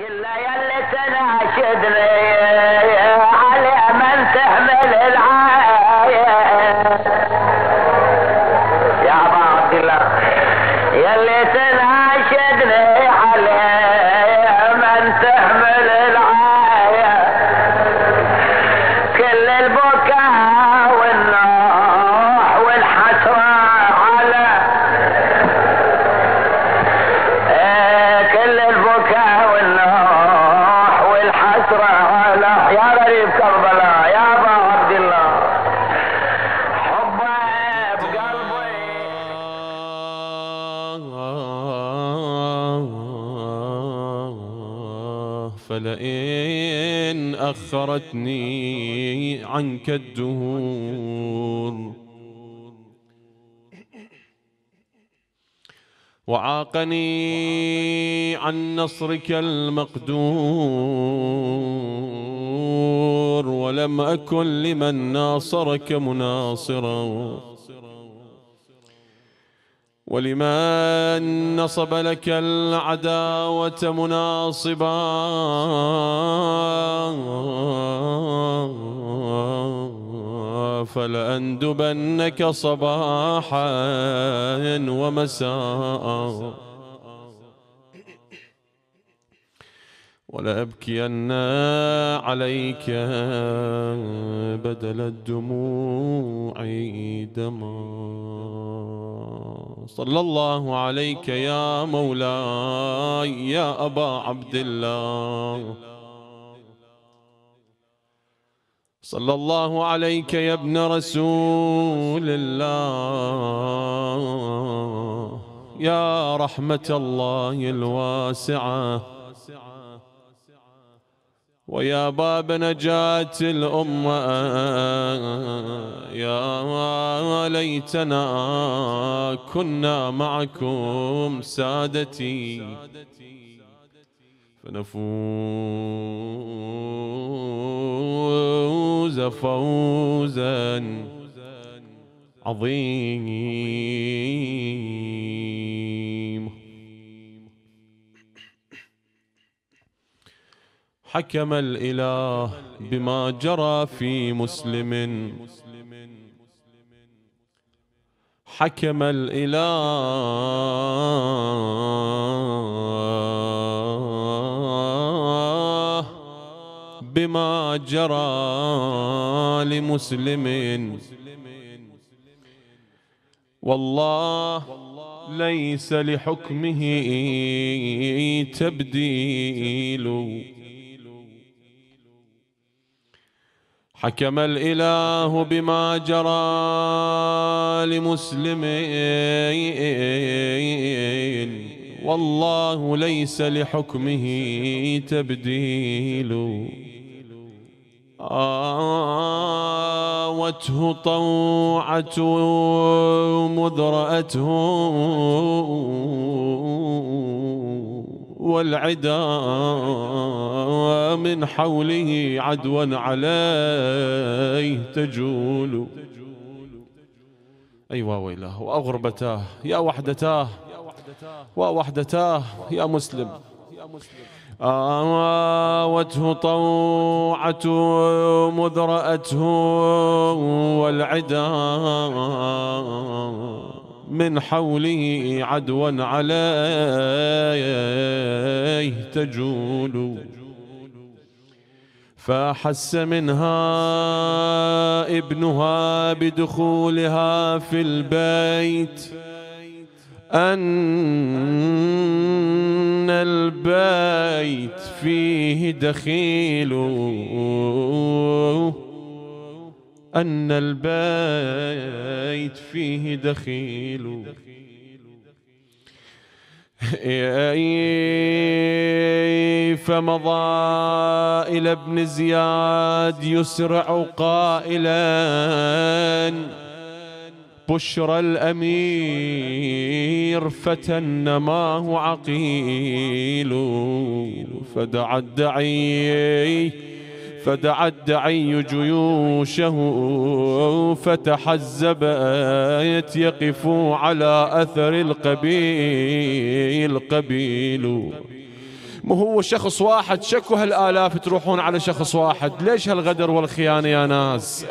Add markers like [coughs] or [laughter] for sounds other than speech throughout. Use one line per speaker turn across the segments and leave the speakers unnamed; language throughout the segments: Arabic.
يا اللي تناشدني
أخرتني عنك الدهور. وعاقني عن نصرك المقدور ولم أكن لمن ناصرك مناصرا. ولمن نصب لك العداوة مناصبا. فلأندبنك صباحا ومساء. ولأبكين عليك بدل الدموع دما. صلى الله عليك يا مولاي يا أبا عبد الله. صلى الله عليك يا ابن رسول الله. يا رحمة الله الواسعة. ويا باب نجاة الأمة. يا ليتنا كنا معكم سادتي. فنفوز فوزا عظيم. حكم الإله بما جرى في مسلم. حكم الإله بما جرى لمسلم. والله ليس لحكمه تبديل. حكم الإله بما جرى لمسلمين والله ليس لحكمه تبديل. آوته طوعة مذرأته والعدا من حوله عدوا عليه تجول. أيوا ويله وأغربتاه يا وحدتاه ووحدتاه يا مسلم. آوته طوعة مذرأته والعدا من حوله عدوا عليه تجول. فأحس منها ابنها بدخولها في البيت. أن البيت فيه دخيل. أن البيت فيه دخيل. فمضى إلى ابن زياد يسرع قائلا بشرى الأمير فتى نماه عقيل فدعا الدعي فدعا الدعي جيوشه فتحزبت يقفوا على أثر القبيل قبيل. مو هو شخص واحد شكو هالآلاف تروحون على شخص واحد. ليش هالغدر والخيانة يا ناس؟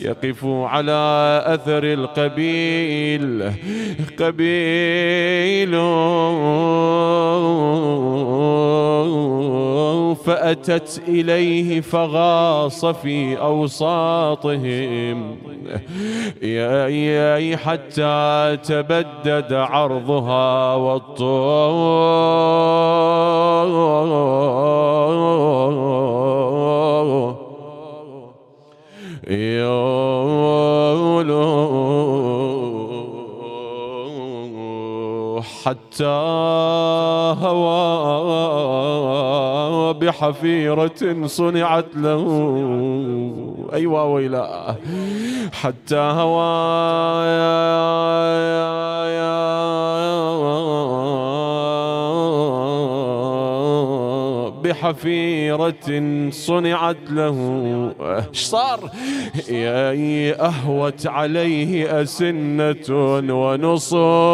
يقفوا على أثر القبيل قبيل. فأتت إليه فغاص في أوساطهم. حتى تبدد عرضها والطول يولو حتى هوى بحفيرة صنعت له. أيوا ويلا حتى هوى بحفيرة صنعت له. إيش صار؟ يا أهوت عليه أسنة ونصايا.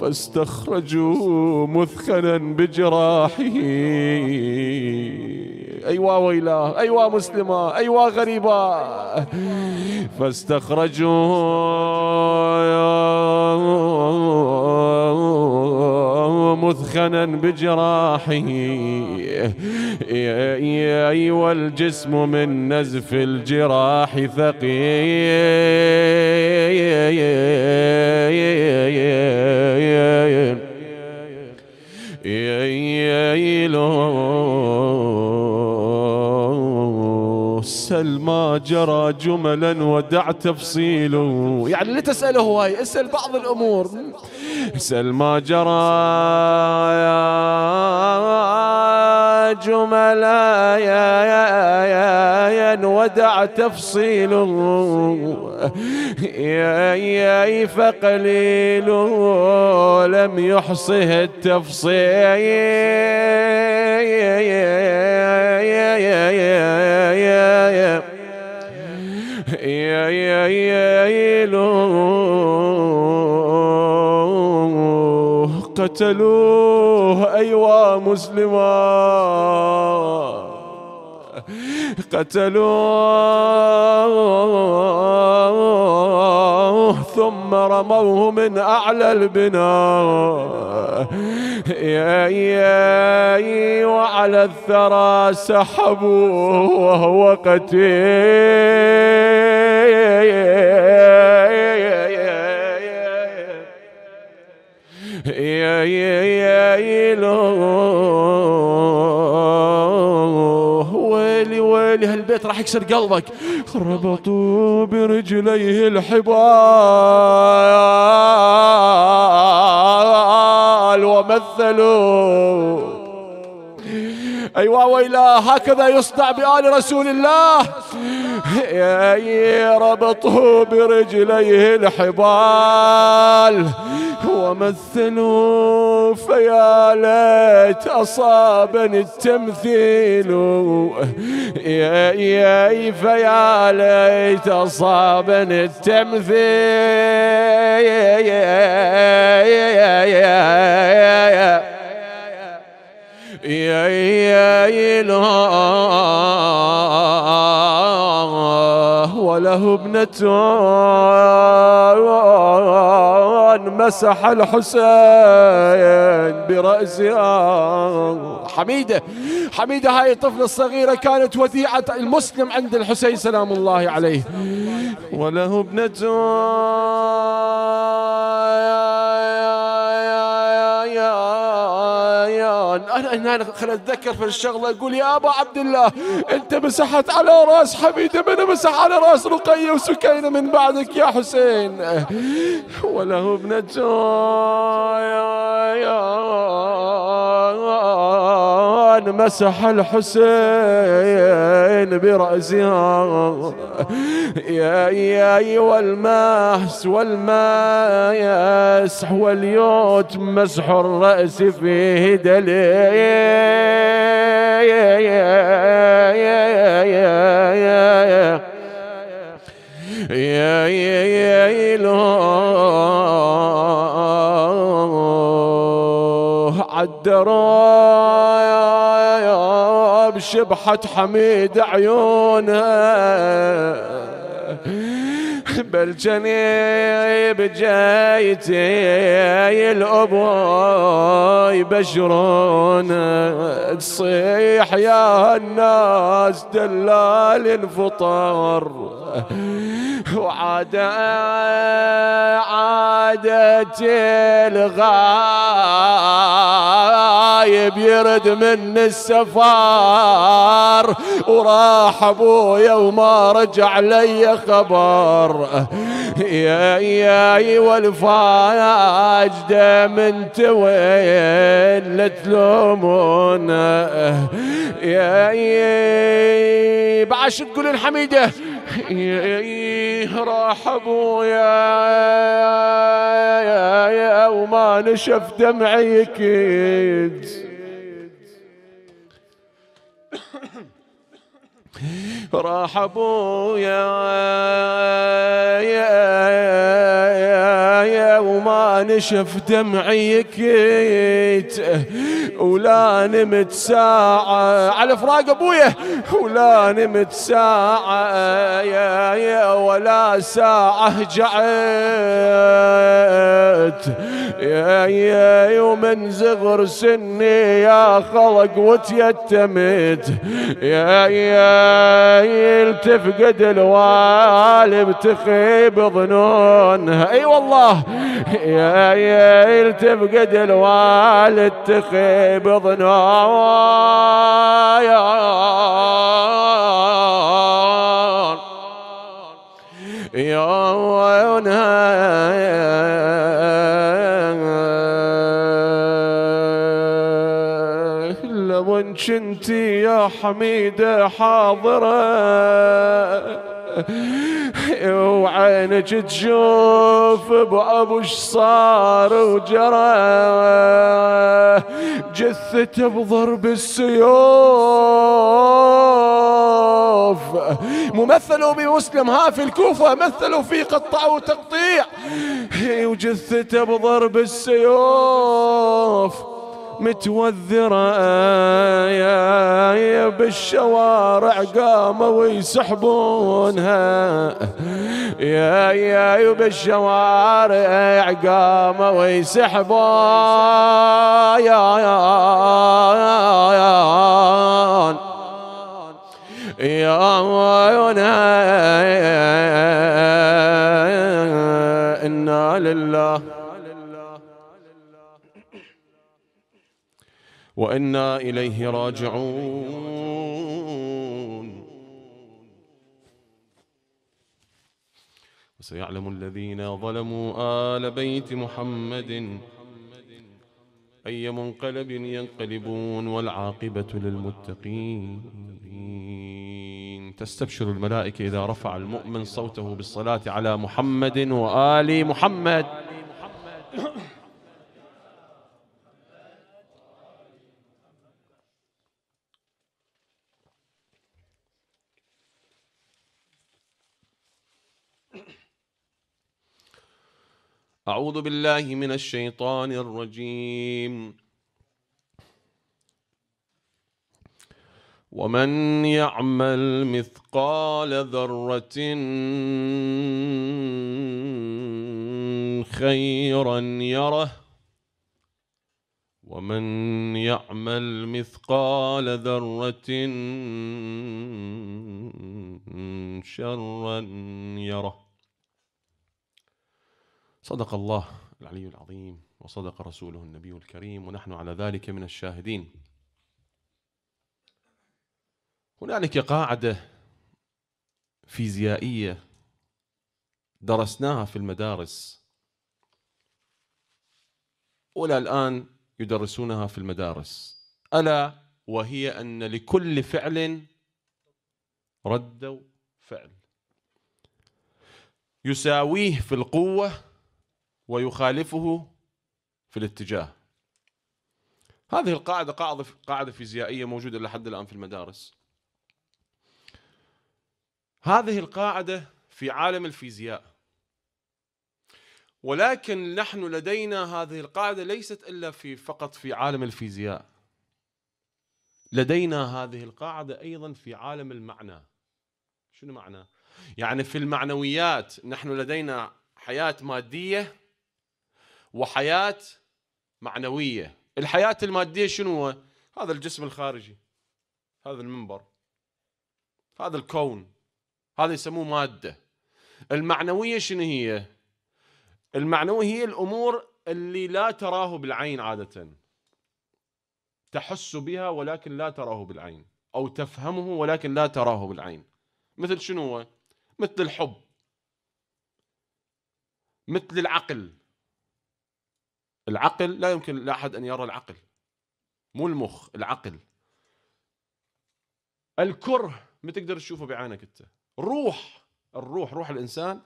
فاستخرجوا مثخنا بجراحه. أيوا ويلاه أيوا مسلمة أيوا غريبة. فاستخرجوا مثخنا بجراحه. أيوا الجسم من نزف الجراح ثقيل. يلو سلمى جرى جملا ودع تفصيله يعني اللي تسأله هواي اسأل بعض الأمور. سلمى جرى جملا يا يا يا ودع يا فقليل لم يحصه التفصيل. قتلوه أيوا مسلمان قتلوه ثم رموه من أعلى البناء يا يا وعلى الثرى سحبوه وهو قتيل يا يا يا ويلي ويلي هالبيت راح يكسر قلبك. ربطوا برجليه الحبال ومثلوا أيوا ويلا هكذا يصنع بآل رسول الله. ربطه برجليه الحبال. ومثلوا فيا ليت أصابني التمثيل. يا يا فيا ليت أصابني التمثيل. يا يا إله وله ابنة مسح الحسين برأسها. حميدة حميدة هاي الطفلة الصغيرة كانت وديعة المسلم عند الحسين سلام الله عليه. وله ابنة أنا هنا خل أتذكر في الشغلة أقول يا أبا عبد الله أنت مسحت على رأس حميده من مسح على رأس رقية وسكينة من بعدك يا حسين. وله ابنة يا يا مسح الحسين الحسين برأسها. يا يا والماس والماس واليوت مسح الرأس فيه دليل. يا يا يا بشبحة حميد عيونها بالجنيب جايتي الأبو يبشرون تصيح يا الناس دلال الفطر. وعاد عادت الغايب يرد من السفار وراح أبويا وما رجع لي خبر. يا يا والفاج دم انت وين لا تلومون يا يا بعش تقول الحميده راح أبويا يا يا وما نشف دمعي أكيد راح ابويا يا يا يا وما نشف دمعي يكيت ولا نمت ساعة. على فراق أبويا ولا نمت ساعة يا يا ولا ساعة جعت. يا يا ومن صغر سني يا خلق وتيتمت. يا يا تفقد الوالب تخيب ظنونها. أي والله. يا يا تفقد الوالد تخيب ظنون كنتي يا حميدة حاضرة وعينك تشوف بأبو إيش صار وجرى. جثته بضرب السيوف. ممثلوا بمسلم ها في الكوفة مثلوا في قطع وتقطيع. وجثته بضرب السيوف. متوذرة يا بالشوارع قاموا ويسحبونها يا يا بالشوارع قاموا ويسحبون يا يا يا إنا لله وإنا إليه راجعون. وسيعلم الذين ظلموا آل بيت محمد أي منقلب ينقلبون والعاقبة للمتقين. تستبشر الملائكة إذا رفع المؤمن صوته بالصلاة على محمد وآل محمد. أعوذ بالله من الشيطان الرجيم. ومن يعمل مثقال ذرة خيرا يره ومن يعمل مثقال ذرة شرا يره. صدق الله العلي العظيم وصدق رسوله النبي الكريم ونحن على ذلك من الشاهدين. هنالك قاعدة فيزيائية درسناها في المدارس ولا الآن يدرسونها في المدارس. ألا وهي أن لكل فعل رد فعل. يساويه في القوة ويخالفه في الاتجاه. هذه القاعدة قاعدة فيزيائية موجودة لحد الآن في المدارس. هذه القاعدة في عالم الفيزياء. ولكن نحن لدينا هذه القاعدة ليست إلا في فقط في عالم الفيزياء. لدينا هذه القاعدة أيضا في عالم المعنى. شنو معنى؟ يعني في المعنويات نحن لدينا حياة مادية وحياة معنوية الحياة المادية شنو هو؟ هذا الجسم الخارجي هذا المنبر هذا الكون هذا يسموه مادة المعنوية شنو هي؟ المعنوية هي الأمور اللي لا تراه بالعين عادة تحس بها ولكن لا تراه بالعين أو تفهمه ولكن لا تراه بالعين مثل شنو؟ مثل الحب مثل العقل العقل لا يمكن لأحد أن يرى العقل. مو المخ العقل. الكره ما تقدر تشوفه بعينك أنت. روح الروح روح الإنسان.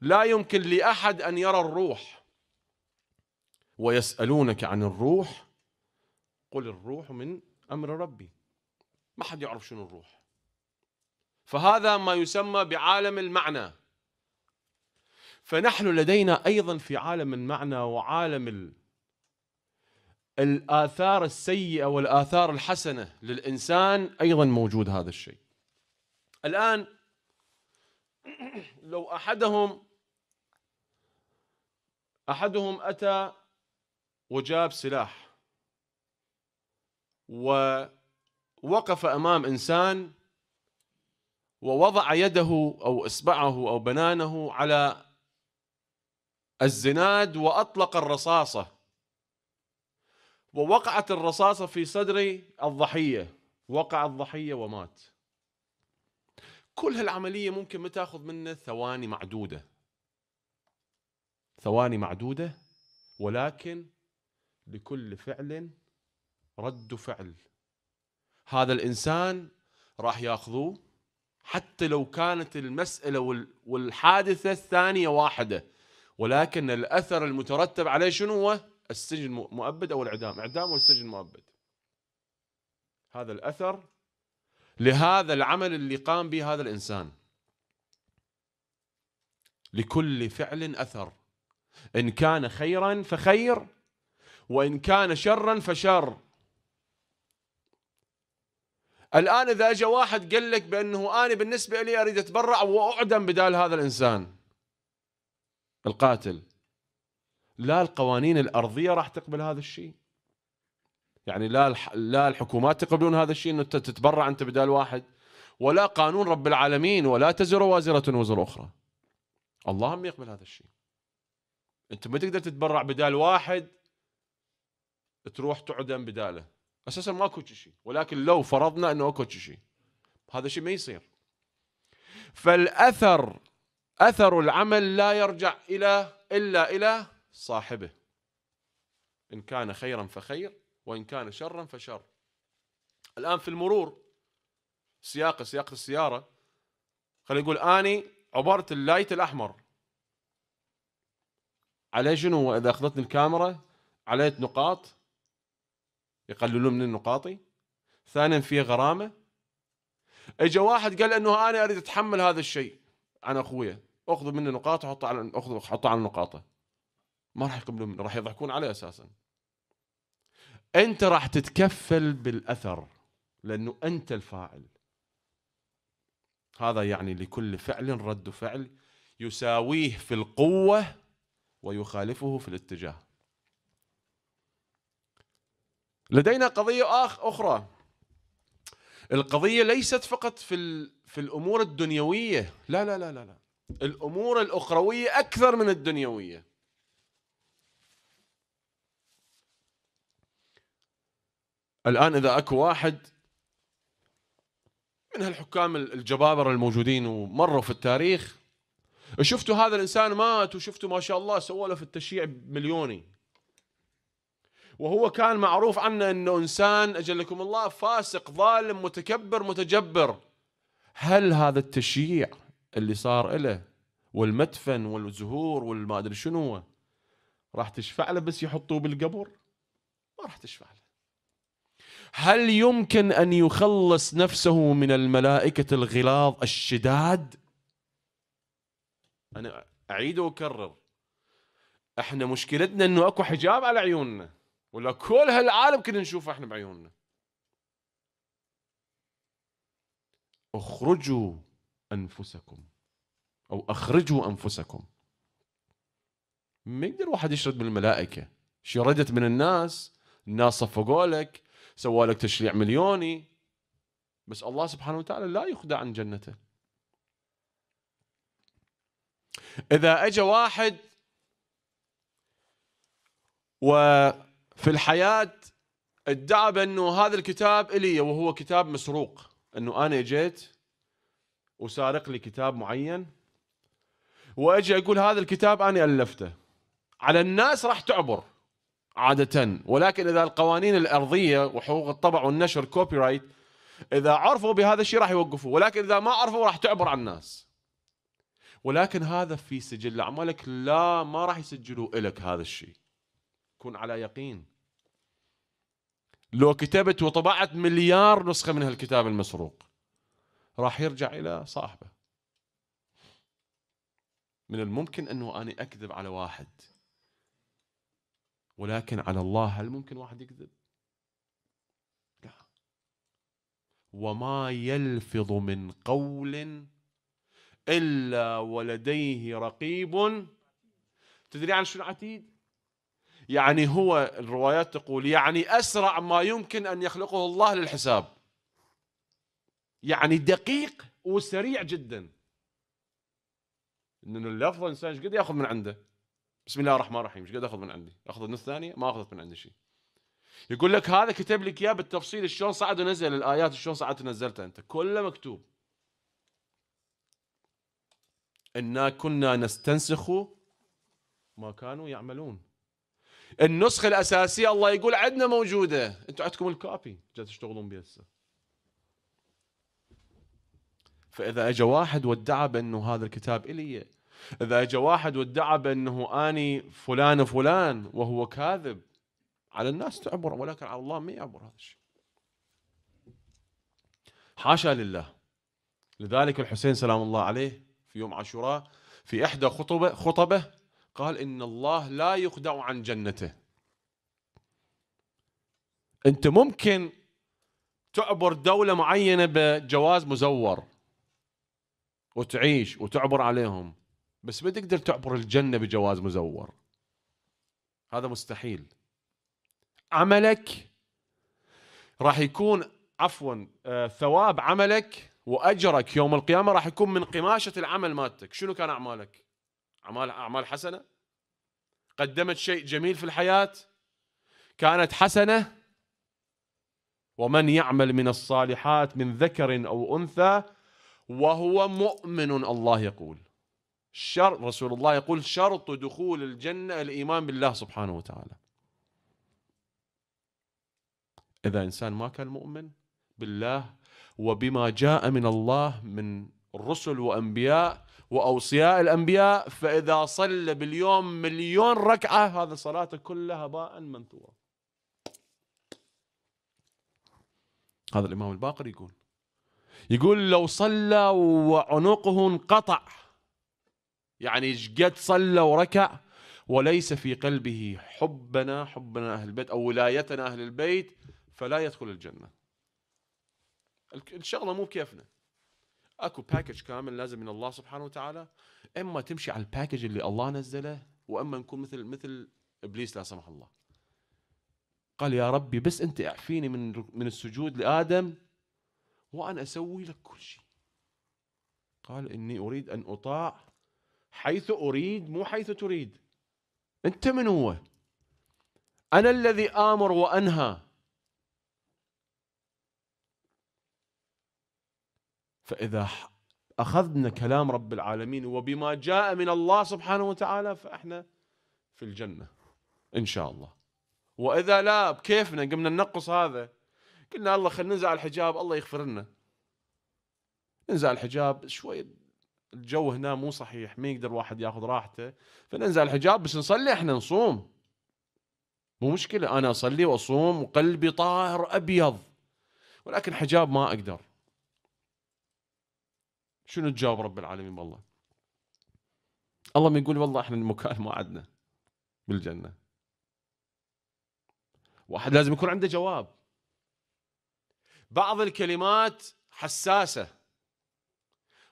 لا يمكن لأحد أن يرى الروح. ويسألونك عن الروح قل الروح من أمر ربي. ما حد يعرف شنو الروح. فهذا ما يسمى بعالم المعنى. فنحن لدينا أيضا في عالم المعنى وعالم ال... الآثار السيئة والآثار الحسنة للإنسان أيضا موجود هذا الشيء. الآن لو احدهم أحدهم أتى وجاب سلاح ووقف أمام إنسان ووضع يده أو إصبعه أو بنانه على الزناد وأطلق الرصاصة. ووقعت الرصاصة في صدر الضحية. وقع الضحية ومات. كل هالعملية ممكن ما تأخذ منه ثواني معدودة. ثواني معدودة ولكن لكل فعل رد فعل. هذا الإنسان راح يأخذوه حتى لو كانت المسألة والحادثة الثانية واحدة. ولكن الأثر المترتب عليه شنو هو؟ السجن مؤبد أو الإعدام، إعدام والسجن مؤبد. هذا الأثر لهذا العمل اللي قام به هذا الإنسان. لكل فعل أثر. إن كان خيرا فخير وإن كان شرا فشر. الآن إذا اجى واحد قال لك بأنه أنا بالنسبة لي أريد أتبرع وأعدم بدال هذا الإنسان. القاتل. لا القوانين الأرضية راح تقبل هذا الشيء. يعني لا لا الحكومات تقبلون هذا الشيء إنه تتبرع أنت بدال واحد. ولا قانون رب العالمين ولا تزر وازرة وزر أخرى. الله يقبل هذا الشيء. أنت ما تقدر تتبرع بدال واحد تروح تعدم بداله. أساسا ماكو شيء. ولكن لو فرضنا إنه أكو شيء. هذا الشيء ما يصير. فالأثر أثر العمل لا يرجع إلى إلا إلى صاحبه. إن كان خيرا فخير وإن كان شرا فشر. الآن في المرور سياقه سياقه السيارة خلينا نقول أني عبرت اللايت الأحمر. عليه شنو؟ اذا أخذتني الكاميرا عليه نقاط يقللون من نقاطي. ثانيا فيه غرامة. اجى واحد قال إنه أنا أريد أتحمل هذا الشيء. عن أخويا. أخذوا مني نقاط وحطوا على اخذوا حطوا على نقاطه ما راح يقبلون منه راح يضحكون عليه أساسا. أنت راح تتكفل بالأثر لأنه أنت الفاعل. هذا يعني لكل فعل رد فعل يساويه في القوة ويخالفه في الاتجاه. لدينا قضية أخ أخرى. القضية ليست فقط في في الأمور الدنيوية. لا لا لا لا لا. الأمور الأخروية أكثر من الدنيوية. الآن إذا أكو واحد من هالحكام الجبابرة الموجودين ومروا في التاريخ شفتوا هذا الإنسان مات وشفتوا ما شاء الله سووا له في التشييع مليوني وهو كان معروف عنه إنه إنسان اجلكم الله فاسق ظالم متكبر متجبر. هل هذا التشييع اللي صار له والمدفن والزهور والما أدري شنو. راح تشفع له بس يحطوه بالقبر ما راح تشفع له. هل يمكن أن يخلص نفسه من الملائكة الغلاظ الشداد؟ أنا أعيد وأكرر. إحنا مشكلتنا إنه أكو حجاب على عيوننا ولا كل هالعالم كنا نشوفه إحنا بعيوننا. اخرجوا. أنفسكم أو أخرجوا أنفسكم. ما يقدر واحد يشرد بالملائكه شردت من الناس الناس صفقوا لك سوى لك تشريع مليوني. بس الله سبحانه وتعالى لا يخدع عن جنته. إذا اجى واحد وفي الحياة ادعى بأنه هذا الكتاب إلي وهو كتاب مسروق أنه أنا أجيت وسارق لي كتاب معين. وأجي أقول هذا الكتاب أنا ألفته. على الناس راح تعبر عادة. ولكن إذا القوانين الأرضية وحقوق الطبع والنشر copyright إذا عرفوا بهذا الشيء راح يوقفوه ولكن إذا ما عرفوا راح تعبر على الناس. ولكن هذا في سجل أعمالك. لا ما راح يسجلوا لك هذا الشيء. كن على يقين. لو كتبت وطبعت مليار نسخة من هالكتاب المسروق. راح يرجع إلى صاحبه من الممكن أنه اني أكذب على واحد ولكن على الله هل ممكن واحد يكذب؟ لا وما يلفظ من قول إلا ولديه رقيب تدري عن شنو عتيد؟ يعني هو الروايات تقول يعني أسرع ما يمكن أن يخلقه الله للحساب يعني دقيق وسريع جدا. إن اللفظ الإنسان إيش قد يأخذ من عنده؟ بسم الله الرحمن الرحيم. إيش قد اخذ من عندي؟ اخذ النص الثانية ما أخذت من عندي شيء. يقول لك هذا كتب لك إياه بالتفصيل شلون صعد ونزل الآيات شلون صعدت ونزلتها أنت. كله مكتوب. إنا كنا نستنسخ ما كانوا يعملون. النسخة الأساسية الله يقول عندنا موجودة. أنتم عندكم الكوبي. جاي تشتغلون بها هسه. فإذا اجى واحد وادعى بأنه هذا الكتاب إلي إذا اجى واحد وادعى بأنه آني فلان فلان وهو كاذب على الناس تعبر ولكن على الله ما يعبر هذا الشيء. حاشا لله. لذلك الحسين سلام الله عليه في يوم عاشوراء في إحدى خطبه خطبه قال إن الله لا يخدع عن جنته. أنت ممكن تعبر دولة معينة بجواز مزور. وتعيش وتعبر عليهم. بس ما تقدر تعبر الجنة بجواز مزور. هذا مستحيل. عملك راح يكون عفوا آه ثواب عملك وأجرك يوم القيامة راح يكون من قماشة العمل مالتك. شنو كان أعمالك؟ أعمال أعمال حسنة؟ قدمت شيء جميل في الحياة؟ كانت حسنة؟ ومن يعمل من الصالحات من ذكر أو أنثى وهو مؤمن الله يقول. شرط رسول الله يقول شرط دخول الجنة الإيمان بالله سبحانه وتعالى. إذا إنسان ما كان مؤمن بالله وبما جاء من الله من رسل وأنبياء وأوصياء الأنبياء فإذا صلى باليوم مليون ركعة هذا صلاته كلها هباء منثورة. هذا الإمام الباقر يقول. يقول لو صلى وعنقه انقطع. يعني قد صلى وركع وليس في قلبه حبنا حبنا أهل البيت أو ولايتنا أهل البيت فلا يدخل الجنة. الشغلة مو كيفنا أكو package كامل لازم من الله سبحانه وتعالى. إما تمشي على ال package اللي الله نزله وإما نكون مثل مثل إبليس لا سمح الله. قال يا ربي بس أنت أعفيني من من السجود لآدم وأنا أسوي لك كل شيء. قال إني أريد أن أطاع حيث أريد مو حيث تريد. أنت من هو؟ أنا الذي آمر وأنهى. فإذا أخذنا كلام رب العالمين وبما جاء من الله سبحانه وتعالى فإحنا في الجنة إن شاء الله. وإذا لا بكيفنا؟ قمنا ننقص هذا. قلنا الله خلينا ننزع الحجاب الله يغفر لنا. ننزع الحجاب شوي الجو هنا مو صحيح ما يقدر واحد ياخذ راحته. فننزع الحجاب بس نصلي إحنا نصوم. مو مشكلة أنا أصلي وأصوم وقلبي طاهر أبيض. ولكن حجاب ما أقدر. شنو تجاوب رب العالمين والله الله ما يقول والله إحنا المكان ما عندنا بالجنة. واحد لازم يكون عنده جواب. بعض الكلمات حساسة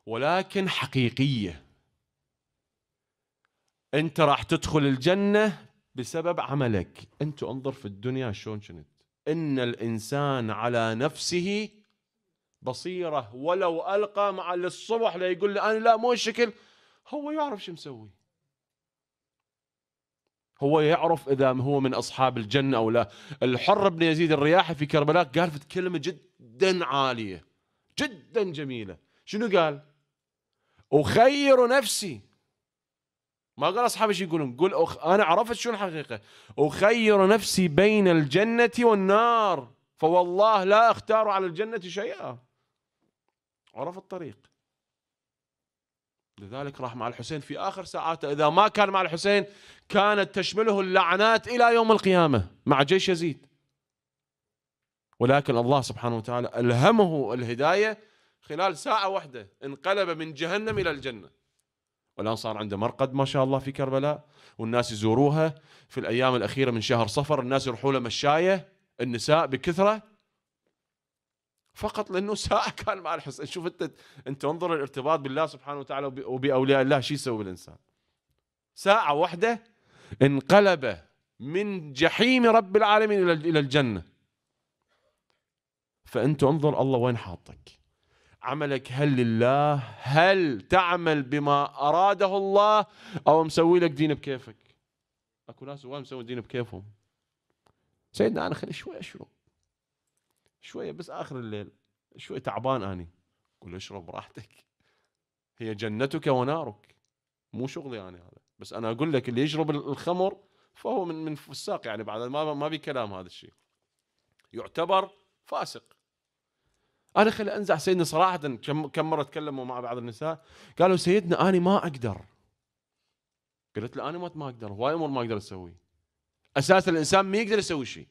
ولكن حقيقية. أنت راح تدخل الجنة بسبب عملك. أنت انظر في الدنيا شلون كنت إن الإنسان على نفسه بصيرة ولو ألقى مع الصبح لا يقول لي أنا لا مو الشكل هو يعرف شو مسوي. هو يعرف إذا هو من أصحاب الجنة أو لا. الحر بن يزيد الرياحي في كربلاء قال في كلمة جدا عالية جدا جميلة. شنو قال؟ أخير نفسي. ما قال أصحابي شو يقولون؟ قول أخ... أنا عرفت شو الحقيقة أخير نفسي بين الجنة والنار. فوالله لا أختار على الجنة شيئا. عرف الطريق. لذلك راح مع الحسين في آخر ساعاته. إذا ما كان مع الحسين كانت تشمله اللعنات إلى يوم القيامة مع جيش يزيد. ولكن الله سبحانه وتعالى ألهمه الهداية خلال ساعة واحدة انقلب من جهنم إلى الجنة. والآن صار عنده مرقد ما شاء الله في كربلاء والناس يزوروها. في الأيام الأخيرة من شهر صفر الناس يروحوا له مشاية النساء بكثرة. فقط لأنه ساعه [laughs] كان مع الحسين. شوف أنت أنت انظر الارتباط بالله سبحانه وتعالى وبأولياء الله شو يسوي الإنسان؟ ساعة واحدة انقلب من جحيم رب العالمين إلى الجنة. فأنت انظر الله وين حاطك. عملك هل لله؟ هل تعمل بما أراده الله؟ أو مسوي لك دين بكيفك؟ أكو ناس هواي مسوي دين بكيفهم. سيدنا أنا خلي شوي أشرب. شوية بس آخر الليل. شوي تعبان أني. قول اشرب براحتك هي جنتك ونارك. مو شغلي يعني هذا. بس أنا أقول لك اللي يشرب الخمر فهو من من فساق يعني بعد ما ما بي كلام هذا الشيء. يعتبر فاسق. أنا خلي أنزع سيدنا صراحة كم كم مرة تكلموا مع بعض النساء؟ قالوا سيدنا أنا ما أقدر. قلت له أنا ما أقدر. هواي أمور ما أقدر أسوي. أساسا الإنسان ما يقدر يسوي شيء.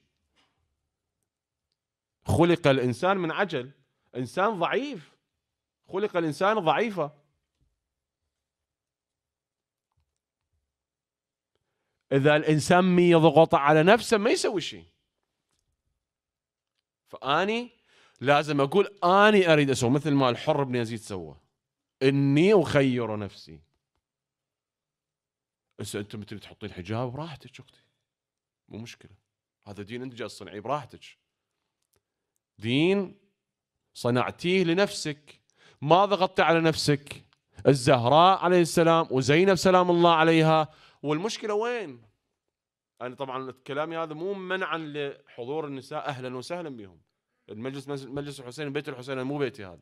خلق الإنسان من عجل. إنسان ضعيف. خلق الإنسان ضعيفا إذا الإنسان ما يضغط على نفسه ما يسوي شيء. فأني لازم أقول أني أريد أسوي مثل ما الحر بن يزيد سوى. إني أخير نفسي. هسه انت متى تحطين حجاب؟ براحتك أختي. مو مشكلة. هذا دين أنت جالس تصنعيه براحتك. دين صنعتيه لنفسك. ما ضغطت على نفسك؟ الزهراء عليه السلام وزينب سلام الله عليها. والمشكلة وين؟ أنا طبعا كلامي هذا مو منعا لحضور النساء أهلا وسهلا بهم. المجلس مجلس الحسين بيت الحسين مو بيتي هذا.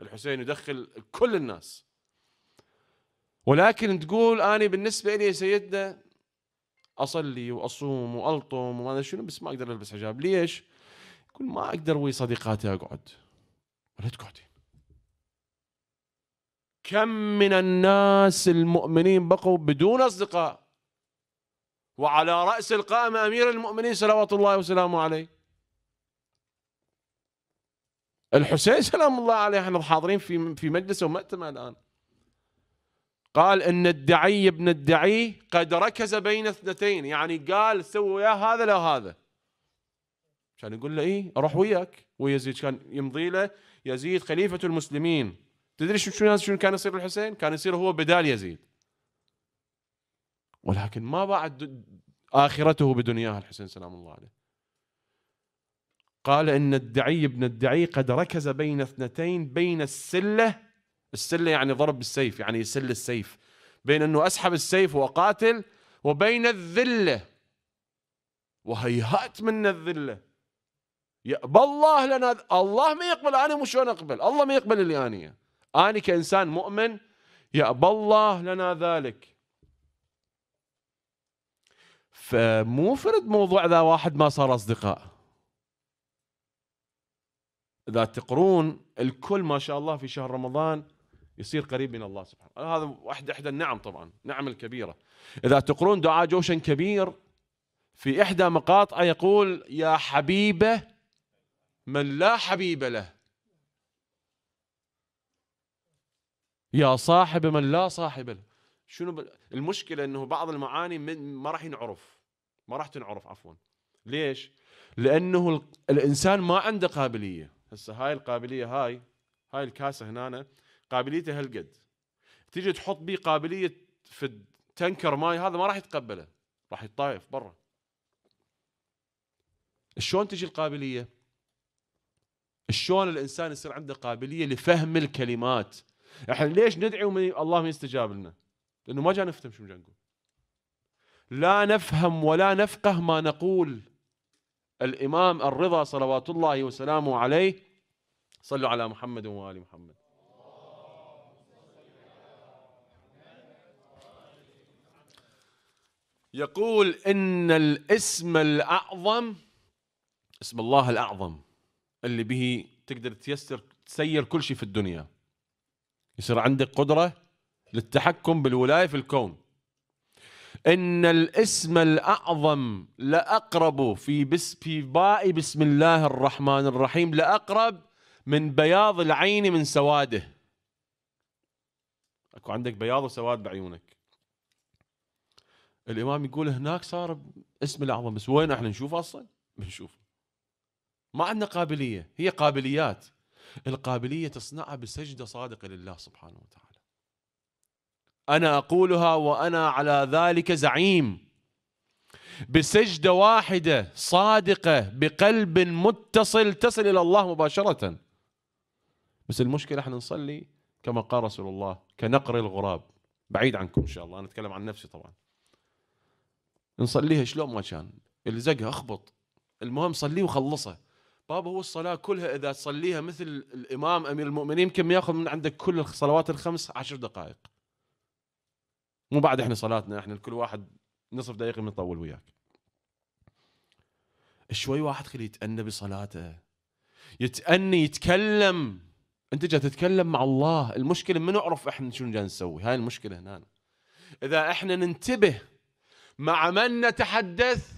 الحسين يدخل كل الناس. ولكن تقول أنا بالنسبة لي سيدنا أصلي وأصوم وألطم وما شنو بس ما أقدر ألبس حجاب. ليش؟ يقول ما أقدر ويا صديقاتي أقعد. ولا تقعدين. كم من الناس المؤمنين بقوا بدون أصدقاء. وعلى رأس القائمة أمير المؤمنين صلوات الله وسلامه عليه. الحسين سلام الله عليه إحنا حاضرين في في مجلس ومأتمة الآن. قال إن الدعي ابن الدعي قد ركز بين اثنتين. يعني قال سووا يا هذا لا هذا. كان يقول له إيه أروح وياك. ويزيد كان يمضي له يزيد خليفة المسلمين. تدري شو شنو كان يصير الحسين؟ كان يصير هو بدال يزيد. ولكن ما بعد آخرته بدنياه الحسين سلام الله عليه. قال إن الدعي ابن الدعي قد ركز بين اثنتين بين السلة. السلة يعني ضرب بالسيف يعني يسل السيف. بين إنه أسحب السيف وأقاتل وبين الذلة. وهيهات من الذلة. يقبل الله لنا الله ما يقبل أنا مش شلون أقبل؟ الله ما يقبل اللي اني أنا كإنسان مؤمن يقبل الله لنا ذلك. فمو فرد موضوع ذا واحد ما صار أصدقاء. إذا تقرون الكل ما شاء الله في شهر رمضان يصير قريب من الله سبحانه هذا واحدة إحدى النعم طبعا نعم الكبيرة. إذا تقرون دعاء جوشن كبير في إحدى مقاطعه يقول يا حبيبة من لا حبيب له. يا صاحب من لا صاحب له. شنو. المشكلة إنه بعض المعاني من ما راح ينعرف. ما راح تنعرف عفوا. ليش؟ لأنه ال... الإنسان ما عنده قابلية. هسه هاي القابلية هاي هاي الكاسة هنا قابليته هالقد. تيجي تحط بيه قابلية في تنكر ماي هذا ما راح يتقبله. راح يطايف برا. شلون تجي القابلية؟ شلون الإنسان يصير عنده قابلية لفهم الكلمات؟ إحنا ليش ندعي ومن الله ما يستجاب لنا؟ لأنه ما جاء نفهم شو جاي نقول. لا نفهم ولا نفقه ما نقول. الإمام الرضا صلوات الله وسلامه عليه صلوا على محمد وآل محمد. يقول إن الاسم الأعظم اسم الله الأعظم. اللي به تقدر تيسر تسير كل شيء في الدنيا. يصير عندك قدرة للتحكم بالولاية في الكون. إن الاسم الأعظم لأقرب في بس في باء بسم الله الرحمن الرحيم لأقرب من بياض العين من سواده. أكو عندك بياض وسواد بعيونك. الإمام يقول هناك صار اسم الأعظم بس وين إحنا نشوف أصلا؟ بنشوف. ما عندنا قابلية هي قابليات. القابلية تصنعها بسجدة صادقة لله سبحانه وتعالى. أنا أقولها وأنا على ذلك زعيم. بسجدة واحدة صادقة بقلب متصل تصل إلى الله مباشرة. بس المشكلة إحنا نصلي كما قال رسول الله كنقر الغراب. بعيد عنكم إن شاء الله أنا أتكلم عن نفسي طبعا. نصليها شلون ما كان؟ اللي زقها أخبط. المهم صليه وخلصه. بابا هو الصلاة كلها إذا تصليها مثل الإمام أمير المؤمنين كم يأخذ من عندك كل الصلوات الخمس عشر دقائق. مو بعد إحنا صلاتنا إحنا كل واحد نصف دقيقة بنطول وياك. شوي واحد خليه يتأنى بصلاته. يتأني يتكلم. أنت جاي تتكلم مع الله. المشكلة ما نعرف إحنا شنو جاي نسوي؟ هاي المشكلة هنا. إذا إحنا ننتبه مع من نتحدث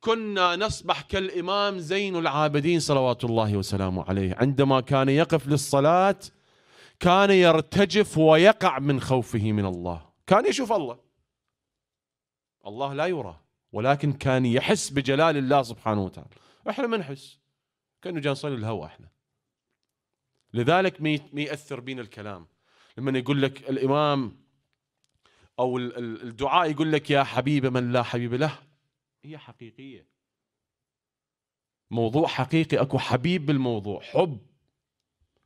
كنا نصبح كالإمام زين العابدين صلوات الله وسلامه عليه. عندما كان يقف للصلاة كان يرتجف ويقع من خوفه من الله. كان يشوف الله. الله لا يرى ولكن كان يحس بجلال الله سبحانه وتعالى. إحنا ما نحس. كأنه جاي نصلي الهوى إحنا. لذلك ما يأثر بينا الكلام. لما يقول لك الإمام أو الدعاء يقول لك يا حبيب من لا حبيب له هي حقيقية. موضوع حقيقي أكو حبيب بالموضوع حب.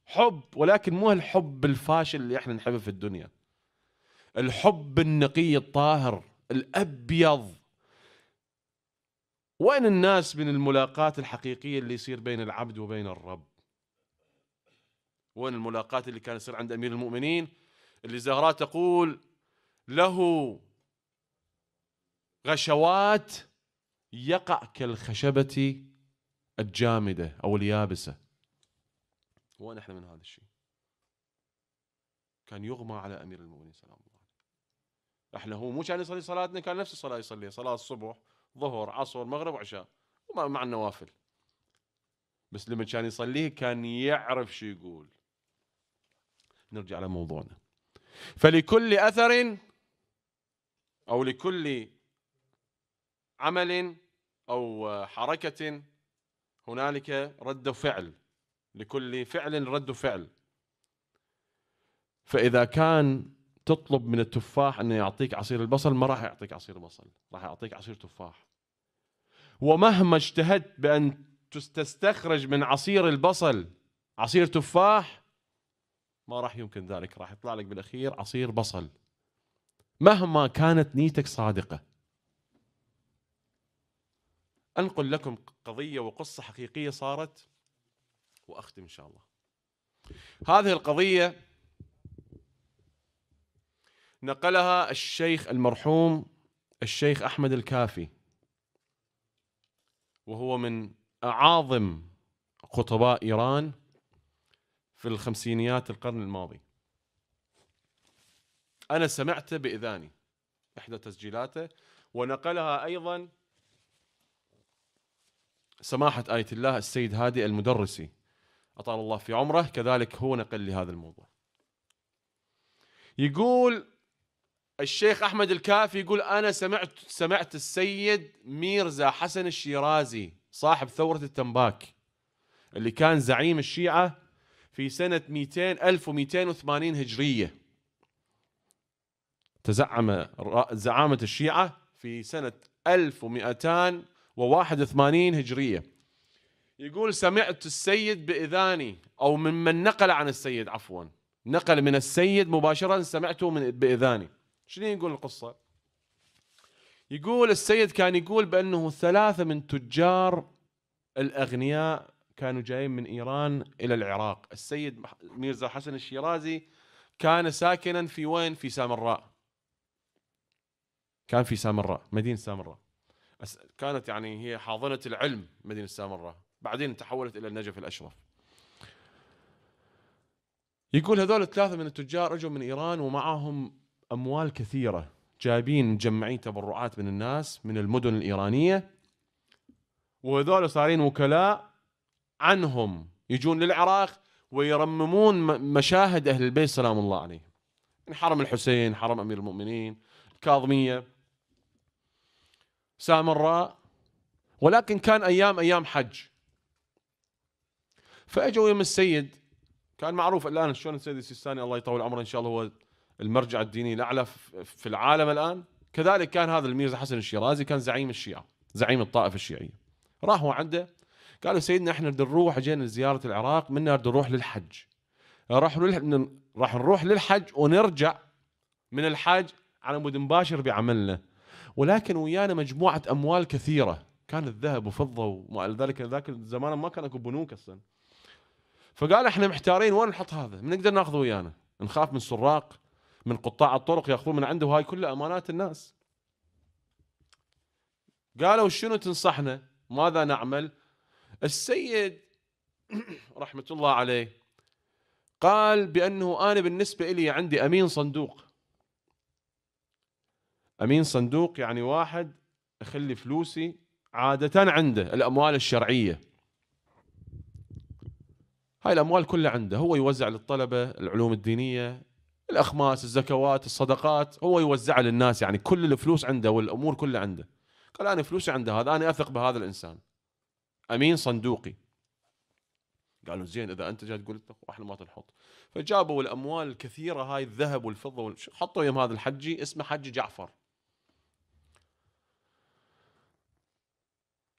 حب ولكن مو الحب الفاشل اللي إحنا نحبه في الدنيا. الحب النقي الطاهر الأبيض. وين الناس من الملاقات الحقيقية اللي يصير بين العبد وبين الرب؟ وين الملاقات اللي كان يصير عند أمير المؤمنين؟ اللي زهراء تقول له غشوات يقع كالخشبة الجامدة أو اليابسة. وين إحنا من هذا الشيء؟ كان يغمى على أمير المؤمنين سلام الله عليه. إحنا هو مو كان يصلي صلاتنا كان نفس الصلاة يصليها صلاة الصبح ظهر عصر مغرب وعشاء ومع مع النوافل. بس لما كان يصليه كان يعرف شو يقول. نرجع لموضوعنا. فلكل أثر أو لكل عمل أو حركة هنالك رد فعل لكل فعل رد فعل. فإذا كان تطلب من التفاح انه يعطيك عصير البصل ما راح يعطيك عصير بصل راح يعطيك عصير تفاح. ومهما اجتهدت بأن تستخرج من عصير البصل عصير تفاح ما راح يمكن ذلك راح يطلع لك بالأخير عصير بصل. مهما كانت نيتك صادقة. أنقل لكم قضية وقصة حقيقية صارت وأختم إن شاء الله. هذه القضية نقلها الشيخ المرحوم الشيخ أحمد الكافي وهو من اعاظم خطباء إيران في الخمسينيات القرن الماضي أنا سمعته بإذاني إحدى تسجيلاته ونقلها أيضا سماحة آية الله السيد هادي المدرسي. أطال الله في عمره. كذلك هو نقل لي هذا الموضوع. يقول الشيخ أحمد الكافي يقول أنا سمعت سمعت السيد ميرزا حسن الشيرازي صاحب ثورة التنباك اللي كان زعيم الشيعة في سنة 200 1280 هجرية. تزعم زعامة الشيعة في سنة 1200 وواحد هجرية. يقول سمعت السيد بإذاني أو ممن نقل عن السيد عفوا نقل من السيد مباشرة سمعته من بإذاني. شنو يقول القصة؟ يقول السيد كان يقول بأنه ثلاثة من تجار الأغنياء كانوا جايين من إيران إلى العراق. السيد ميرزا حسن الشيرازي كان ساكنا في وين؟ في سامراء. كان في سامراء مدينة سامراء. كانت يعني هي حاضنة العلم مدينة سامراء. بعدين تحولت إلى النجف الأشرف. يقول هذول الثلاثة من التجار أجوا من إيران ومعهم أموال كثيرة. جايبين مجمعين تبرعات من الناس من المدن الإيرانية. وهذول صارين وكلاء عنهم. يجون للعراق ويرممون مشاهد أهل البيت سلام الله عليهم. حرم الحسين حرم أمير المؤمنين الكاظمية. سامراء ولكن كان أيام أيام حج. فأجوا يوم السيد. كان معروف الآن شلون السيد السيستاني الله يطول عمره إن شاء الله هو المرجع الديني الأعلى في العالم الآن. كذلك كان هذا الميرزا حسن الشيرازي كان زعيم الشيعة زعيم الطائفة الشيعية. راحوا عنده قالوا سيدنا إحنا بدنا نروح جينا لزيارة العراق منا بدنا نروح للحج. راح راح نروح للحج ونرجع من الحج على مود مباشر بعملنا. ولكن ويانا مجموعة أموال كثيرة كانت ذهب وفضة وما ذلك ذاك الزمان ما كان أكو بنوك أصلا فقال إحنا محتارين وين نحط هذا؟ من نقدر نأخذه ويانا؟ نخاف من سراق من قطاع الطرق يأخذون من عنده وهاي كلها أمانات الناس. قالوا شنو تنصحنا؟ ماذا نعمل؟ السيد رحمة الله عليه قال بأنه أنا بالنسبة لي عندي أمين صندوق. أمين صندوق يعني واحد اخلي فلوسي عادة عنده الأموال الشرعية. هاي الأموال كلها عنده هو يوزع للطلبة العلوم الدينية الأخماس الزكوات الصدقات هو يوزعها للناس يعني كل الفلوس عنده والأمور كلها عنده. قال أنا فلوسي عند هذا أنا أثق بهذا الإنسان. أمين صندوقي. قالوا زين إذا أنت جاي تقول إحنا ما تنحط فجابوا الأموال الكثيرة هاي الذهب والفضة حطوا يم هذا الحجي اسمه حج جعفر.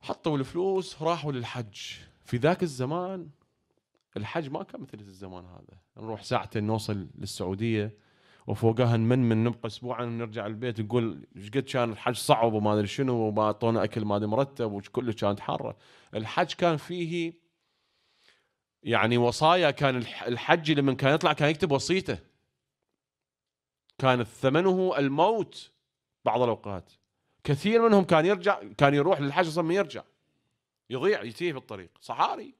حطوا الفلوس راحوا للحج. في ذاك الزمان الحج ما كان مثل الزمان هذا. نروح ساعتين نوصل للسعودية وفوقها نمن نبقى اسبوعا ونرجع البيت نقول إيش قد كان الحج صعب وما أدري شنو وما أعطونا أكل ما مرتب وكله كانت حاره الحج كان فيه يعني وصايا كان الحج لما كان يطلع كان يكتب وصيته. كان ثمنه الموت بعض الأوقات. كثير منهم كان يرجع كان يروح للحج ما يرجع. يضيع يتيه في الطريق صحاري.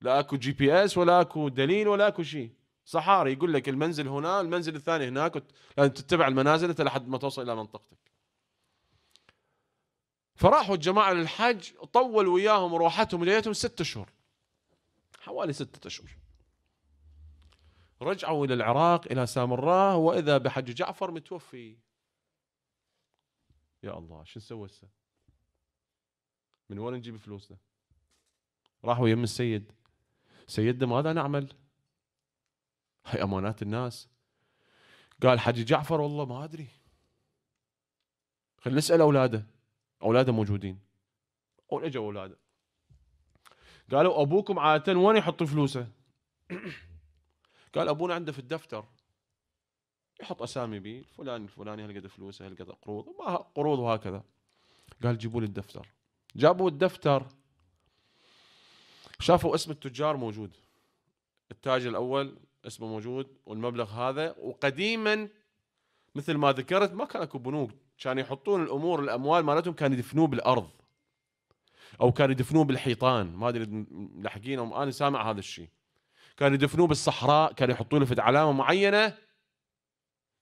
لا أكو GPS ولا أكو دليل ولا أكو شيء. صحاري يقول لك المنزل هنا المنزل الثاني هناك لازم تتبع المنازل لحد ما توصل إلى منطقتك. فراحوا الجماعة للحج طول وياهم روحتهم ليتهم ست اشهر حوالي ستة أشهر. رجعوا إلى العراق إلى سامراء وإذا بحج جعفر متوفي. يا الله شو نسوي هسه؟ من وين نجيب فلوسنا راحوا يم السيد. سيدنا ماذا نعمل؟ هاي أمانات الناس. قال حجي جعفر والله ما أدري. خلينا نسأل أولاده. أولاده موجودين. أو إجوا أولاده. قالوا أبوكم عادة وين يحط فلوسه؟ [clears throat] قال أبونا عنده في الدفتر. يحط أسامي بي فلان الفلاني هالقد فلوسه هالقد قروض قروض وهكذا. قال جيبوا لي الدفتر. جابوا الدفتر شافوا اسم التجار موجود. التاجر الأول اسمه موجود والمبلغ هذا وقديما مثل ما ذكرت ما كان أكو بنوك. كانوا يحطون الأمور الأموال مالتهم كانوا يدفنوه بالأرض أو كانوا يدفنوه بالحيطان. ما أدري ملحقين أنا سامع هذا الشيء. كانوا يدفنوه بالصحراء كانوا يحطوا له علامة معينة.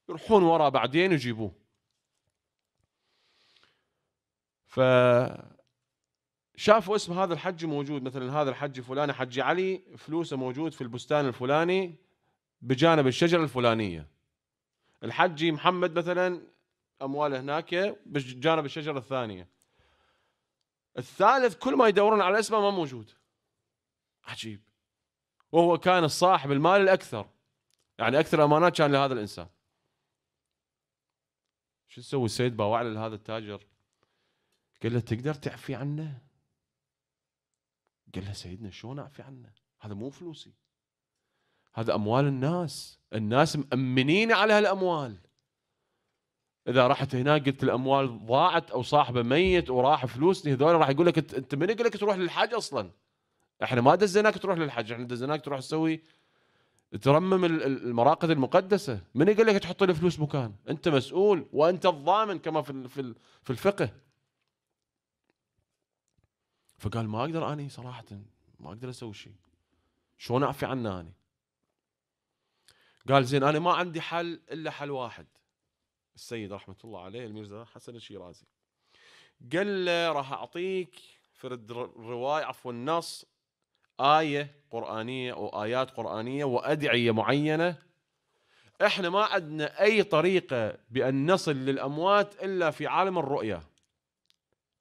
يروحون وراه بعدين يجيبوه. ف شافوا اسم هذا الحج موجود مثلا هذا الحج فلاني حج علي فلوسه موجود في البستان الفلاني بجانب الشجرة الفلانية. الحجي محمد مثلا أمواله هناك بجانب الشجرة الثانية. الثالث كل ما يدورون على اسمه ما موجود. عجيب. وهو كان الصاحب المال الأكثر. يعني أكثر أمانات كان لهذا الإنسان. شو تسوي السيد باوع لهذا التاجر. قال له تقدر تعفي عنه؟ قال له سيدنا شلون أعفي عنه؟ هذا مو فلوسي. هذا أموال الناس. الناس مأمنين على هالأموال. إذا رحت هناك قلت الأموال ضاعت أو صاحبه ميت وراح فلوسني هذول راح يقول لك أنت من يقول لك تروح للحج أصلا. إحنا ما دزيناك تروح للحج إحنا دزيناك تروح تسوي ترمم المراقد المقدسة. من يقول لك تحط لي فلوس مكان؟ أنت مسؤول وأنت الضامن كما في في الفقه. فقال ما أقدر أني صراحة ما أقدر أسوي شيء. شلون أعفي عنه أني؟ قال زين أنا ما عندي حل إلا حل واحد. السيد رحمة الله عليه الميرزا حسن الشيرازي. قال له راح أعطيك فرد رواية عفوا النص آية قرآنية أو آيات قرآنية وأدعية معينة. إحنا ما عندنا أي طريقة بأن نصل للأموات إلا في عالم الرؤيا.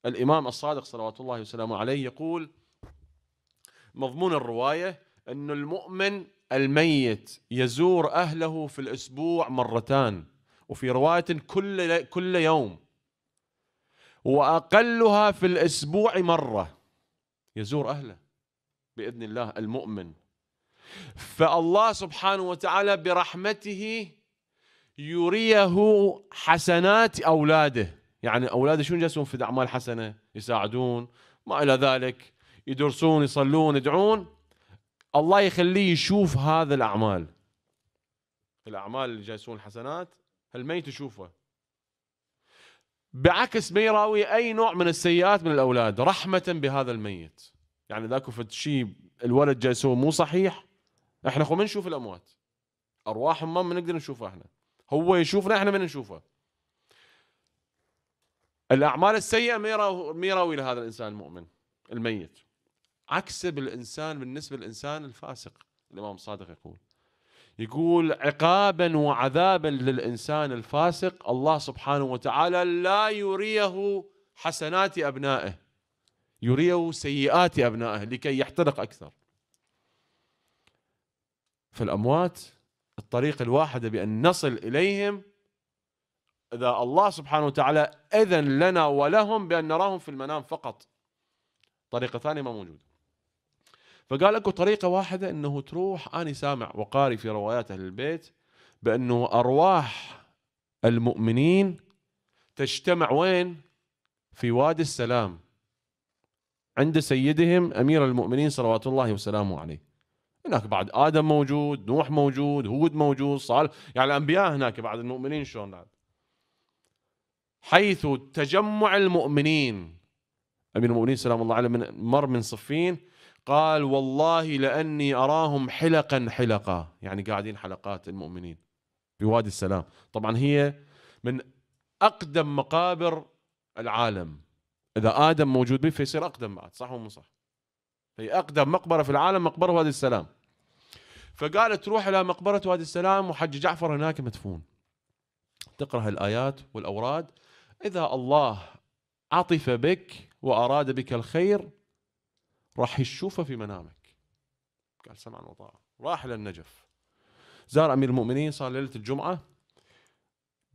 الإمام الصادق صلوات الله وسلامه عليه يقول مضمون الرواية أن المؤمن الميت يزور أهله في الأسبوع مرتان وفي رواية كل كل يوم وأقلها في الأسبوع مرة يزور أهله. بإذن الله المؤمن. فالله سبحانه وتعالى برحمته يريه حسنات أولاده. يعني أولاده شو جالسون في أعمال حسنة؟ يساعدون ما إلى ذلك يدرسون يصلون يدعون. الله يخليه يشوف هذا الأعمال. الأعمال اللي جالسون الحسنات الميت يشوفه بعكس ما يراوي أي نوع من السيئات من الأولاد رحمة بهذا الميت. يعني ذاك فد شيء الولد جاي يسوي مو صحيح إحنا خو ما نشوف الأموات؟ أرواحهم ما بنقدر نشوفها إحنا. هو يشوفنا إحنا من نشوفه. الأعمال السيئة ما يراوي لهذا الإنسان المؤمن الميت. عكس بالإنسان بالنسبة للإنسان الفاسق الإمام الصادق يقول. يقول عقابا وعذابا للإنسان الفاسق الله سبحانه وتعالى لا يريه حسنات أبنائه. يريه سيئات أبنائه لكي يحترق أكثر. فالأموات الطريق الواحدة بأن نصل إليهم إذا الله سبحانه وتعالى أذن لنا ولهم بأن نراهم في المنام فقط. طريقة ثانية ما موجودة فقال أكو طريقة واحدة إنه تروح اني سامع وقاري في روايات أهل البيت بأنه أرواح المؤمنين تجتمع وين؟ في وادي السلام. عند سيدهم أمير المؤمنين صلوات الله وسلامه عليه. هناك بعد آدم موجود نوح موجود هود موجود صالح. يعني الأنبياء هناك بعد المؤمنين شلون حيث تجمع المؤمنين. أمير المؤمنين سلام الله عليه من مر من صفين. قال والله لأني أراهم حلقا حلقا. يعني قاعدين حلقات المؤمنين. بوادي السلام. طبعا هي من أقدم مقابر العالم. إذا آدم موجود به فيصير أقدم بعد صح ولا صح؟ هي أقدم مقبرة في العالم مقبرة وادي السلام. فقالت تروح إلى مقبرة وادي السلام وحج جعفر هناك مدفون. تقرأ الآيات والأوراد. إذا الله عطف بك وأراد بك الخير راح يشوفه في منامك. قال سمعا وطاعة راح إلى النجف زار أمير المؤمنين صار ليلة الجمعة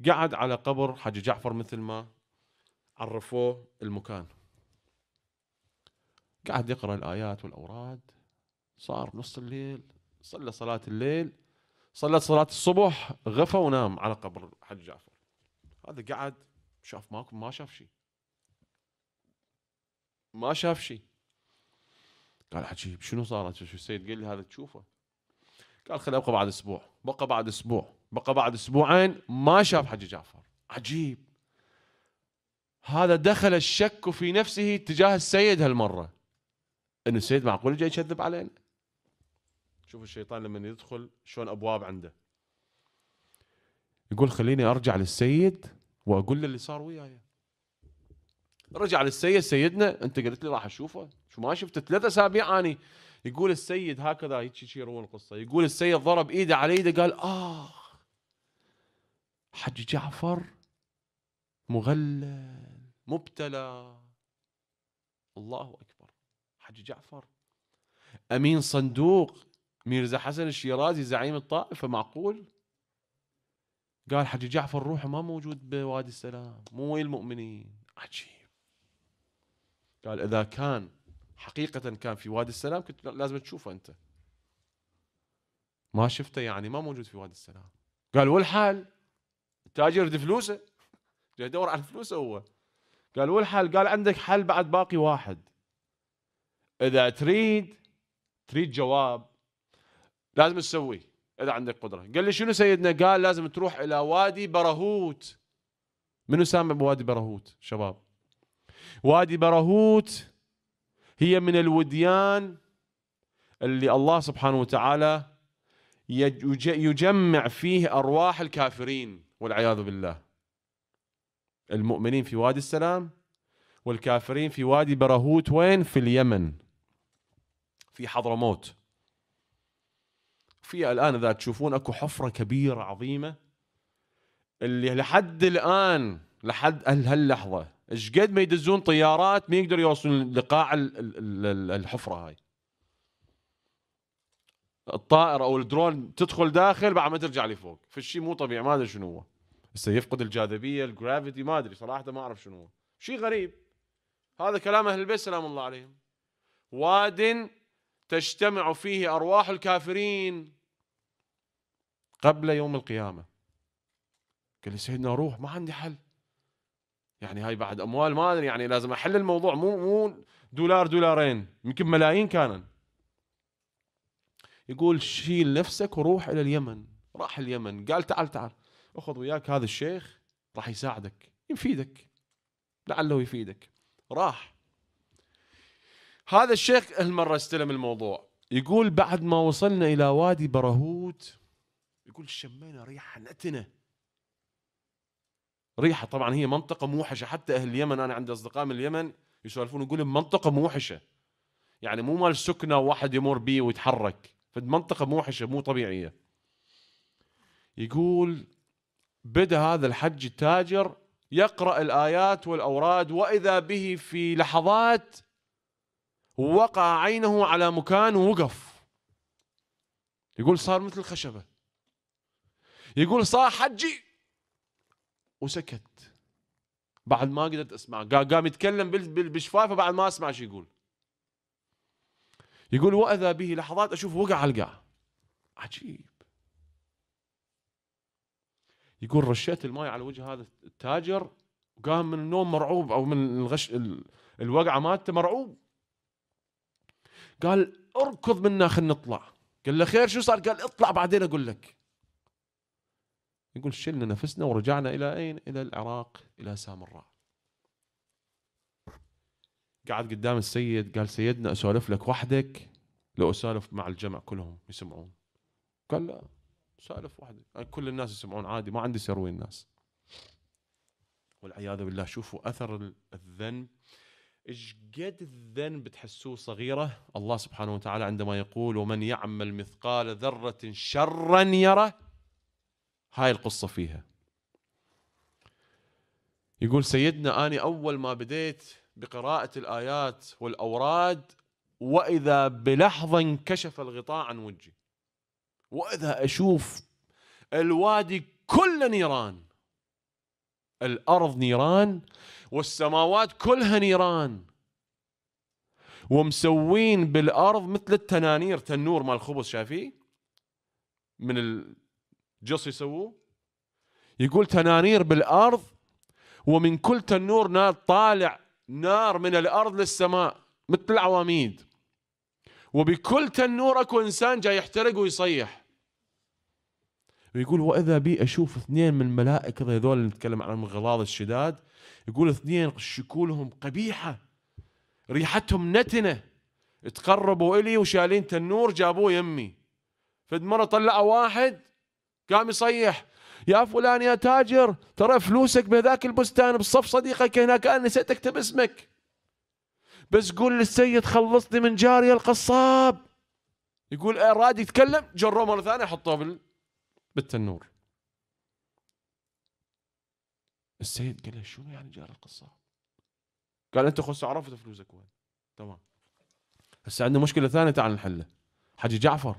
قعد على قبر حاج جعفر مثل ما عرفوه المكان. قعد يقرأ الآيات والأوراد. صار نص الليل صلى صلاة الليل صلى صلاة الصبح غفى ونام على قبر حج جعفر. هذا قعد شاف ماكو ما شاف شيء. ما شاف شيء. قال عجيب شنو صارت؟ شو السيد قال لي هذا تشوفه. قال خليني أبقى بعد أسبوع. بقى بعد أسبوع. بقى بعد أسبوعين ما شاف حجي جعفر. عجيب. هذا دخل الشك في نفسه تجاه السيد هالمرة. إنه السيد معقول جاي يكذب علينا. شوف الشيطان لما يدخل شلون أبواب عنده. يقول خليني أرجع للسيد وأقول له اللي صار وياي. رجع للسيد سيدنا أنت قلت لي راح أشوفه. شو ما شفته ثلاث أسابيع اني يقول السيد هكذا هيك يروون القصة. يقول السيد ضرب إيده على إيده قال آه. حج جعفر مغلل مبتلى. الله أكبر. حج جعفر. أمين صندوق. ميرزا حسن الشيرازي زعيم الطائفة معقول؟ قال حج جعفر روحه ما موجود بوادي السلام. مو ويا المؤمنين. عجيب. قال إذا كان حقيقة كان في وادي السلام كنت لازم تشوفه أنت. ما شفته يعني ما موجود في وادي السلام. قال والحال؟ التاجر يريد فلوسه؟ جاي يدور على فلوسه هو. قال والحل قال عندك حل بعد باقي واحد. إذا تريد تريد جواب لازم تسوي إذا عندك قدرة. قال لي شنو سيدنا؟ قال لازم تروح إلى وادي برهوت منو سامع بوادي برهوت شباب. وادي برهوت هي من الوديان اللي الله سبحانه وتعالى يجمع فيه أرواح الكافرين والعياذ بالله. المؤمنين في وادي السلام والكافرين في وادي برهوت وين؟ في اليمن في حضرموت. في الآن إذا تشوفون أكو حفرة كبيرة عظيمة اللي لحد الآن لحد هاللحظة إيش قد ما يدزون طيارات ما يقدروا يوصلون لقاع الحفرة هاي. الطائرة أو الدرون تدخل داخل بعد ما ترجع لفوق. فالشيء مو طبيعي ما أدري شنو هو. هسه يفقد الجاذبية ال gravity ما أدري صراحة ما أعرف شنو شيء غريب. هذا كلام أهل البيت سلام الله عليهم. واد تجتمع فيه أرواح الكافرين قبل يوم القيامة. قال سيدنا روح ما عندي حل. يعني هاي بعد أموال ما أدري يعني لازم أحل الموضوع. مو مو دولار دولارين يمكن ملايين كانن. يقول شيل نفسك وروح إلى اليمن. راح اليمن. قال تعال تعال. أخذ وياك هذا الشيخ راح يساعدك يفيدك لعله يفيدك. راح. هذا الشيخ هالمرة استلم الموضوع. يقول بعد ما وصلنا إلى وادي برهوت يقول شمينا ريحة نتنة. ريحة طبعا هي منطقة موحشة حتى أهل اليمن أنا عندي أصدقاء من اليمن يسولفون يقول منطقة موحشة. يعني مو مال سكنة واحد يمر بيه ويتحرك فمنطقه موحشة مو طبيعية. يقول بدا هذا الحج التاجر يقرأ الآيات والأوراد وإذا به في لحظات وقع عينه على مكان ووقف. يقول صار مثل خشبه يقول صار حجي وسكت. بعد ما قدرت أسمع. قام يتكلم بشفافه بعد ما أسمع شو يقول. يقول وإذا به لحظات أشوف وقع على القاع عجيب. يقول رشيت الماء على وجه هذا التاجر وقام من النوم مرعوب أو من الغش الوقعة مالته مرعوب. قال اركض منا خلينا نطلع. قال له خير شو صار؟ قال اطلع بعدين أقول لك. يقول شلنا نفسنا ورجعنا إلى أين؟ إلى العراق إلى سامراء. قعد قدام السيد قال سيدنا أسولف لك وحدك لو اسولف مع الجمع كلهم يسمعون. قال لا. سالف واحدة كل الناس يسمعون عادي ما عندي سروي الناس. والعياذ بالله شوفوا أثر الذنب. إيش قد الذنب تحسوه صغيرة؟ الله سبحانه وتعالى عندما يقول ومن يعمل مثقال ذرة شرا يره. هاي القصة فيها. يقول سيدنا اني أول ما بديت بقراءة الآيات والأوراد وإذا بلحظة انكشف الغطاء عن وجهي. وإذا أشوف الوادي كله نيران الأرض نيران والسماوات كلها نيران ومسوين بالأرض مثل التنانير تنور مال الخبز شايفيه من الجص يسووه؟ يقول تنانير بالأرض ومن كل تنور نار طالع نار من الأرض للسماء مثل العواميد. وبكل تنور أكو إنسان جاي يحترق ويصيح. ويقول واذا بي أشوف اثنين من الملائكة هذول اللي نتكلم عنهم الغلاظ الشداد يقول اثنين شكولهم قبيحة ريحتهم نتنة تقربوا إلي وشالين تنور جابوه يمي فد مرة طلعوا واحد قام يصيح يا فلان يا تاجر ترى فلوسك بهذاك البستان بصف صديقك هناك أنا نسيت اكتب اسمك بس قول للسيد خلصني من جاري القصاب يقول اراد يتكلم جروه مرة ثانية حطوه. بالتنور. السيد قال له شنو يعني جار القصاب قال أنت خص عرفت فلوسك وين؟ تمام. هسه عندنا مشكلة ثانية تعال نحلها. حجي جعفر.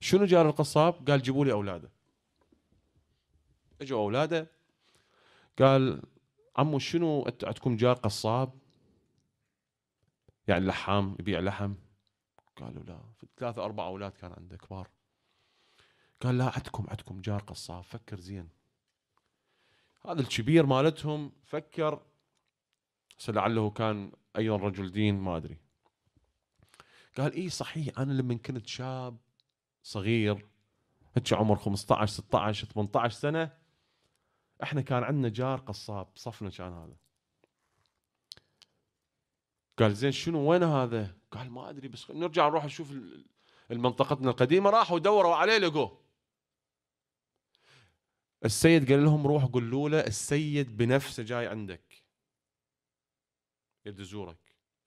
شنو جار القصاب؟ قال جيبوا لي أولاده. إجوا أولاده. قال عمو شنو عندكم جار قصاب؟ يعني لحام يبيع لحم؟ قالوا لا. ثلاثة أربع أولاد كان عنده كبار. قال لا عندكم عندكم جار قصاب فكر زين. هذا الكبير مالتهم فكر لعله كان أيضا رجل دين ما أدري. قال إيه صحيح أنا لما كنت شاب صغير هيك عمر 15 16 18 سنة إحنا كان عندنا جار قصاب صفنا كان هذا. قال زين شنو وين هذا؟ قال ما أدري بس نرجع نروح نشوف المنطقتنا القديمة. راحوا دوروا عليه لقوه. السيد قال لهم روح قولوا له السيد بنفسه جاي عندك. يريد يزورك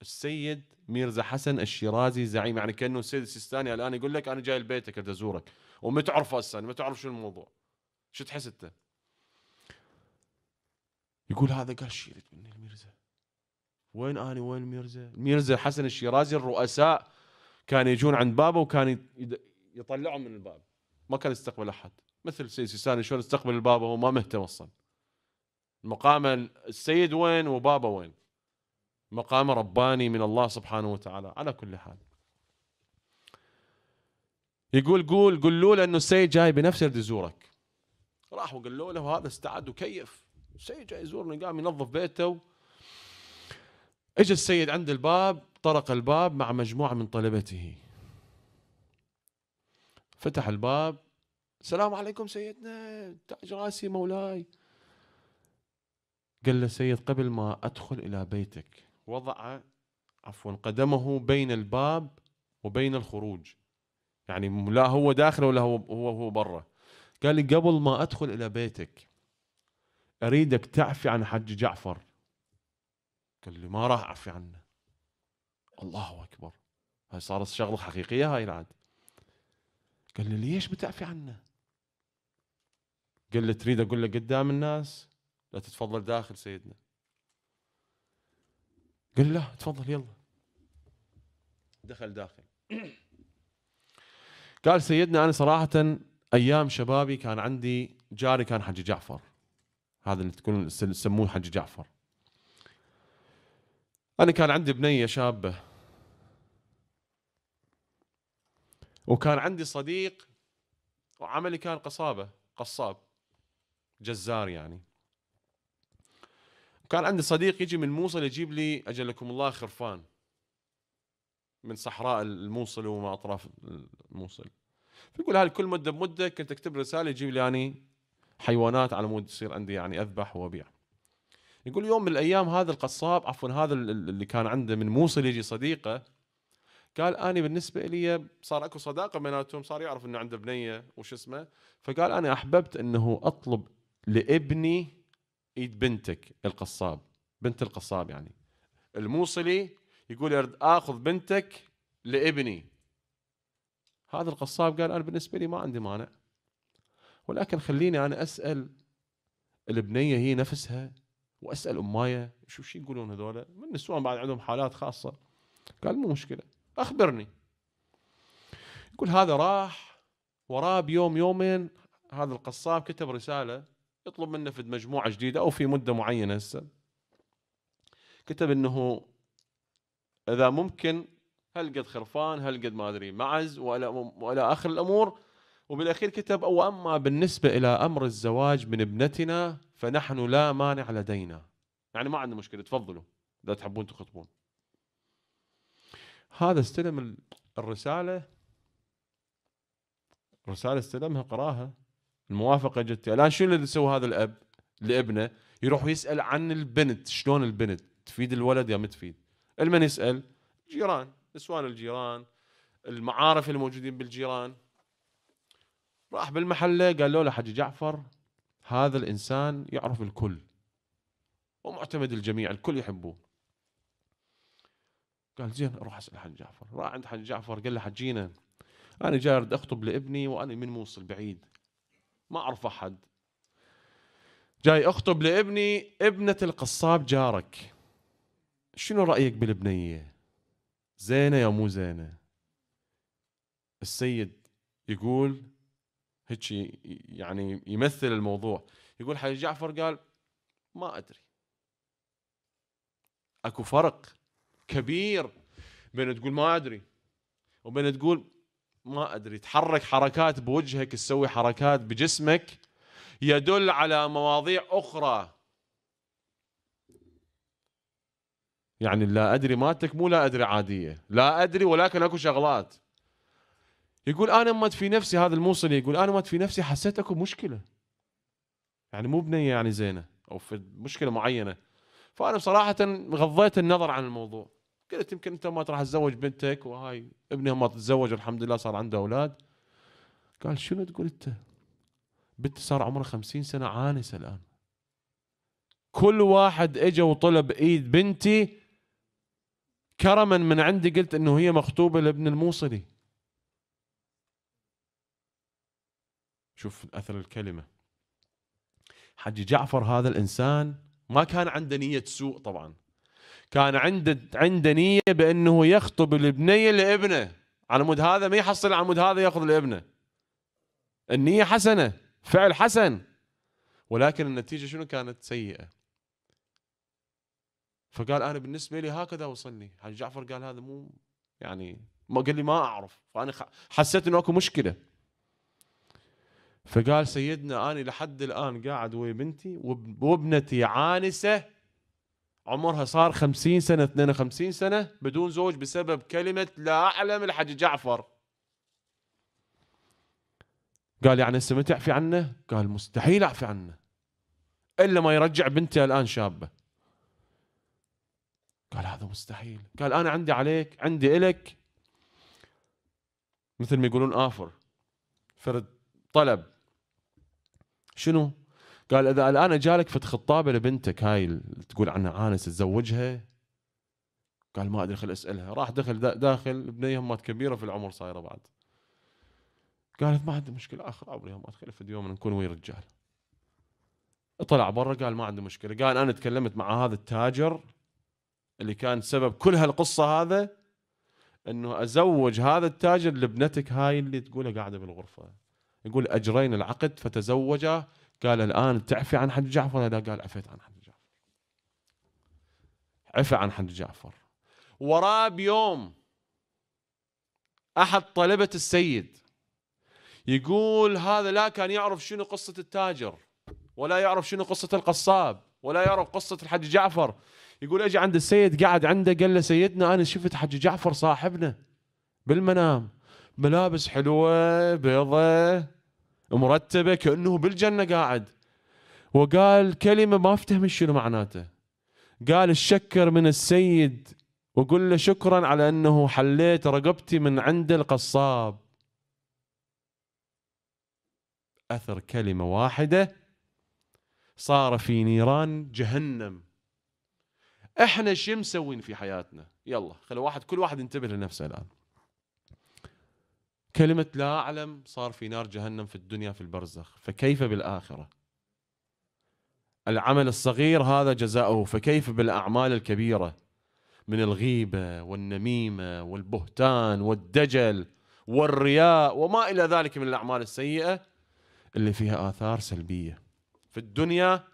السيد ميرزا حسن الشيرازي زعيم يعني كأنه السيد السيستاني الآن يقول لك أنا جاي لبيتك اريد ازورك وما تعرفه هسه ما تعرف شو الموضوع. شو تحس أنت؟ يقول هذا قال يريد مني الميرزا وين اني وين الميرزا؟ الميرزا حسن الشيرازي الرؤساء كانوا يجون عند بابه وكان يطلعهم من الباب. ما كان يستقبل أحد. مثل سيستاني شلون استقبل الباب وهو ما مهتم أصلا. مقام السيد وين وبابا وين؟ مقام رباني من الله سبحانه وتعالى على كل حال. يقول قول قولوا له إنه السيد جاي بنفسه يريد يزورك. راحوا قالوا له هذا استعد وكيف. السيد جاي يزورنا قام ينظف بيته اجى السيد عند الباب طرق الباب مع مجموعة من طلبته. فتح الباب السلام عليكم سيدنا تاج راسي مولاي. قال له سيد قبل ما أدخل إلى بيتك وضع عفوا قدمه بين الباب وبين الخروج. يعني لا هو داخل ولا هو هو هو برا. قال لي قبل ما أدخل إلى بيتك أريدك تعفي عن حج جعفر. قال لي ما راح أعفي عنه. الله أكبر. هاي صارت شغلة حقيقية هاي العاد. قال لي ليش بتعفي عنه؟ قال لي تريد أقول له قدام الناس؟ لا تتفضل داخل سيدنا. قال لا تفضل يلا. دخل داخل. [coughs] قال سيدنا أنا صراحة أيام شبابي كان عندي جاري كان حجي جعفر. هذا اللي تكون يسموه حجي جعفر. أنا كان عندي بنية شابة. وكان عندي صديق وعملي كان قصابة قصاب. جزار يعني. كان عندي صديق يجي من الموصل يجيب لي أجلكم الله خرفان. من صحراء الموصل وما أطراف الموصل. فيقول هاي كل مدة بمدة كنت أكتب رسالة يجيب لي يعني حيوانات على مود يصير عندي يعني أذبح وأبيع. يقول يوم من الأيام هذا القصاب عفوا هذا اللي كان عنده من موصل يجي صديقه قال أنا بالنسبة لي صار أكو صداقة بيناتهم صار يعرف إنه عنده بنية وش اسمه. فقال أنا أحببت إنه أطلب لابني ايد بنتك القصاب بنت القصاب يعني. الموصلي يقول ارد آخذ بنتك لابني. هذا القصاب قال أنا بالنسبة لي ما عندي مانع. ولكن خليني أنا أسأل البنية هي نفسها وأسأل امايه شو شو يقولون هذول؟ من النسوان بعد عندهم حالات خاصة. قال مو مشكلة أخبرني. يقول هذا راح وراه بيوم يومين هذا القصاب كتب رسالة يطلب منه في مجموعة جديدة أو في مدة معينة هسه. كتب إنه إذا ممكن هل قد خرفان هل قد ما أدري معز والى والى آخر الأمور. وبالأخير كتب أو أما بالنسبة إلى أمر الزواج من ابنتنا فنحن لا مانع لدينا. يعني ما عندنا مشكلة تفضلوا. إذا تحبون تخطبون. هذا استلم الرسالة. الرساله استلمها قراها. الموافقة جت. الآن شو اللي يسوي هذا الأب؟ لابنه يروح يسال عن البنت شلون البنت؟ تفيد الولد يا ما تفيد. المن يسأل؟ جيران نسوان الجيران المعارف الموجودين بالجيران. راح بالمحلة قال له حجي جعفر هذا الإنسان يعرف الكل. ومعتمد الجميع الكل يحبوه. قال زين أروح اسأل حج جعفر. راح عند حج جعفر قال له حجينا أنا جاي أخطب لابني وأنا من موصل بعيد. ما أعرف أحد. جاي أخطب لابني ابنة القصاب جارك. شنو رأيك بالبنية؟ زينة يا مو زينة؟ السيد يقول هيك يعني يمثل الموضوع. يقول حج جعفر قال ما أدري. أكو فرق كبير بين تقول ما أدري وبين تقول ما أدري تحرك حركات بوجهك تسوي حركات بجسمك يدل على مواضيع أخرى. يعني لا أدري مالتك مو لا أدري عادية. لا أدري ولكن أكو شغلات. يقول أنا مت في نفسي هذا الموصل يقول أنا مت في نفسي حسيت أكو مشكلة. يعني مو بنيه يعني زينة أو في مشكلة معينة. فأنا بصراحة غضيت النظر عن الموضوع. قلت يمكن انت ما راح تزوج بنتك وهاي ابنها ما تتزوج الحمد لله صار عنده أولاد. قال شنو تقول أنت؟ بنتي صار عمرها خمسين سنة عانسه الآن. كل واحد اجى وطلب إيد بنتي كرما من عندي قلت إنه هي مخطوبة لابن الموصلي. شوف أثر الكلمة. حجي جعفر هذا الإنسان ما كان عنده نية سوء طبعا. كان عنده عنده نية بأنه يخطب البنيه لابنه. على مود هذا ما يحصل على مود هذا يأخذ لابنه. النية حسنة فعل حسن. ولكن النتيجة شنو كانت؟ سيئة. فقال أنا بالنسبة لي هكذا وصلني. حاج جعفر قال هذا مو يعني ما قال لي ما أعرف. فأنا حسيت إنه أكو مشكلة. فقال سيدنا أنا لحد الآن قاعد ويا بنتي وابنتي عانسة عمرها صار خمسين سنة 52 سنة بدون زوج بسبب كلمة لا أعلم الحج جعفر. قال يعني هسه ما تعفي عنه؟ قال مستحيل أعفي عنه. إلا ما يرجع بنتي الآن شابة. قال هذا مستحيل. قال أنا عندي عليك عندي إلك. مثل ما يقولون آفر فرد طلب. شنو؟ قال إذا الآن جالك فت خطابه لبنتك هاي تقول عنها عانس تزوجها؟ قال ما أدري خل أسألها. راح دخل داخل بنيه مات كبيرة في العمر صايرة بعد. قالت ما عندي مشكلة آخر عمري ما تخلف يوم نكون ويا رجال. طلع برا قال ما عندي مشكلة. قال أنا تكلمت مع هذا التاجر اللي كان سبب كل هالقصة هذا إنه أزوج هذا التاجر لابنتك هاي اللي تقولها قاعدة بالغرفة. يقول أجرينا العقد فتزوجا قال الآن تعفي عن حج جعفر؟ لا قال عفيت عن حج جعفر. عفى عن حج جعفر. وراه بيوم أحد طلبة السيد يقول هذا لا كان يعرف شنو قصة التاجر ولا يعرف شنو قصة القصاب ولا يعرف قصة الحج جعفر. يقول اجى عند السيد قعد عنده قال له سيدنا أنا شفت حج جعفر صاحبنا بالمنام ملابس حلوة بيضة مرتبه كأنه بالجنة قاعد. وقال كلمة ما أفتهم شنو معناته. قال الشكر من السيد وقل له شكرا على أنه حليت رقبتي من عند القصاب. أثر كلمة واحدة. صار في نيران جهنم. إحنا شو مسوين في حياتنا؟ يلا خلي واحد كل واحد ينتبه لنفسه الآن. كلمة لا أعلم صار في نار جهنم في الدنيا في البرزخ فكيف بالآخرة؟ العمل الصغير هذا جزاؤه فكيف بالأعمال الكبيرة؟ من الغيبة والنميمة والبهتان والدجل والرياء وما إلى ذلك من الأعمال السيئة اللي فيها آثار سلبية. في الدنيا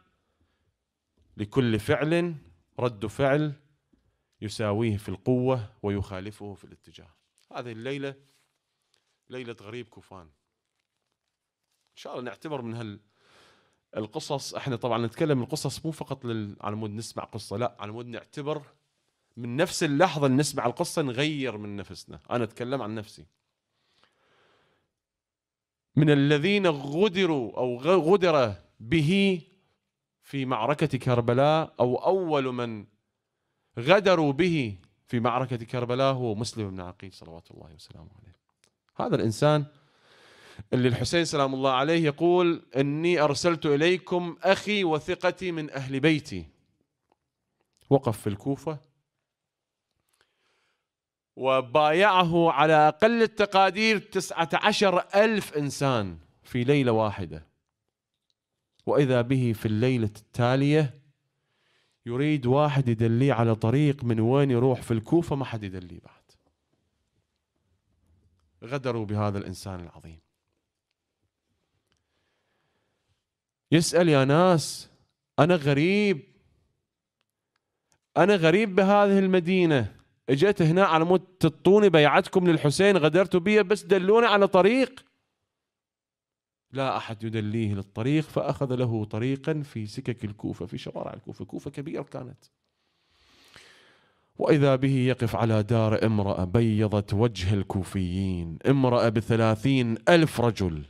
لكل فعل رد فعل يساويه في القوة ويخالفه في الاتجاه. هذه الليلة ليلة غريب كوفان. إن شاء الله نعتبر من هال القصص. إحنا طبعا نتكلم القصص مو فقط لل... على مود نسمع قصة لا على مود نعتبر من نفس اللحظة اللي نسمع القصة نغير من نفسنا. أنا أتكلم عن نفسي. من الذين غدروا أو غدر به في معركة كربلاء أو أول من غدروا به في معركة كربلاء هو مسلم بن عقيل صلوات الله وسلامه عليه. هذا الإنسان اللي الحسين سلام الله عليه يقول إني أرسلت إليكم أخي وثقتي من أهل بيتي. وقف في الكوفة وبايعه على أقل التقادير تسعة عشر ألف إنسان في ليلة واحدة. وإذا به في الليلة التالية يريد واحد يدليه على طريق من وين يروح في الكوفة ما حد يدليه بعد. غدروا بهذا الإنسان العظيم. يسأل يا ناس أنا غريب. أنا غريب بهذه المدينة. إجيت هنا على مود تطوني بيعتكم للحسين غدرتوا بي بس دلوني على طريق. لا أحد يدليه للطريق فأخذ له طريقا في سكك الكوفة في شوارع الكوفة. كوفة كبيرة كانت. وإذا به يقف على دار امرأة بيضت وجه الكوفيين. امرأة بثلاثين ألف رجل.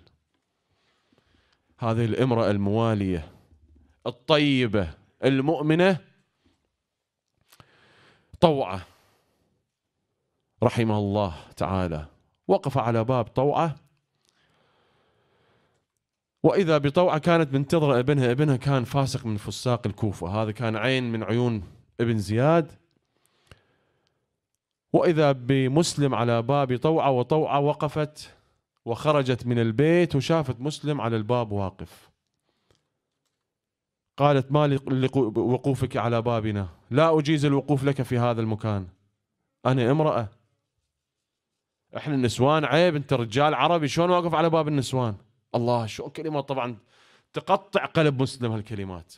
هذه الامرأة الموالية الطيبة المؤمنة طوعة. رحمه الله تعالى. وقف على باب طوعة. وإذا بطوعة كانت منتظره ابنها ابنها كان فاسق من فساق الكوفة. هذا كان عين من عيون ابن زياد. وإذا بمسلم على باب طوعة وطوعة وقفت وخرجت من البيت وشافت مسلم على الباب واقف. قالت ما لوقوفك على بابنا؟ لا أجيز الوقوف لك في هذا المكان. أنا امرأة. إحنا النسوان عيب أنت رجال عربي شلون واقف على باب النسوان؟ الله شو كلمات؟ طبعا تقطع قلب مسلم هالكلمات.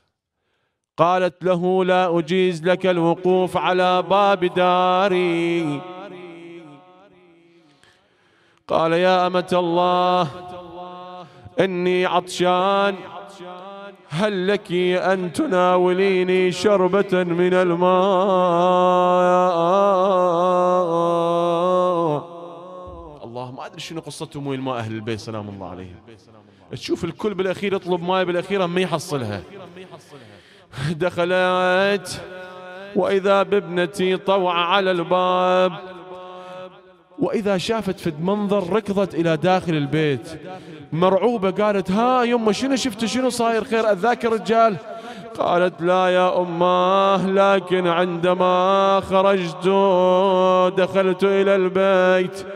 قالت له لا أجيز لك الوقوف على باب داري. قال يا أمة الله إني عطشان هل لك أن تناوليني شربة من الماء? الله ما أدري شنو قصتهم وين ما أهل البيت سلام الله عليهم. تشوف الكل بالأخير يطلب ماي بالأخير ما يحصلها. دخلت وإذا بابنتي طوع على الباب وإذا شافت في منظر ركضت إلى داخل البيت. مرعوبة قالت ها يمه شنو شفت؟ شنو صاير؟ خير اذاك الرجال قالت لا يا اماه لكن عندما خرجت دخلت إلى البيت.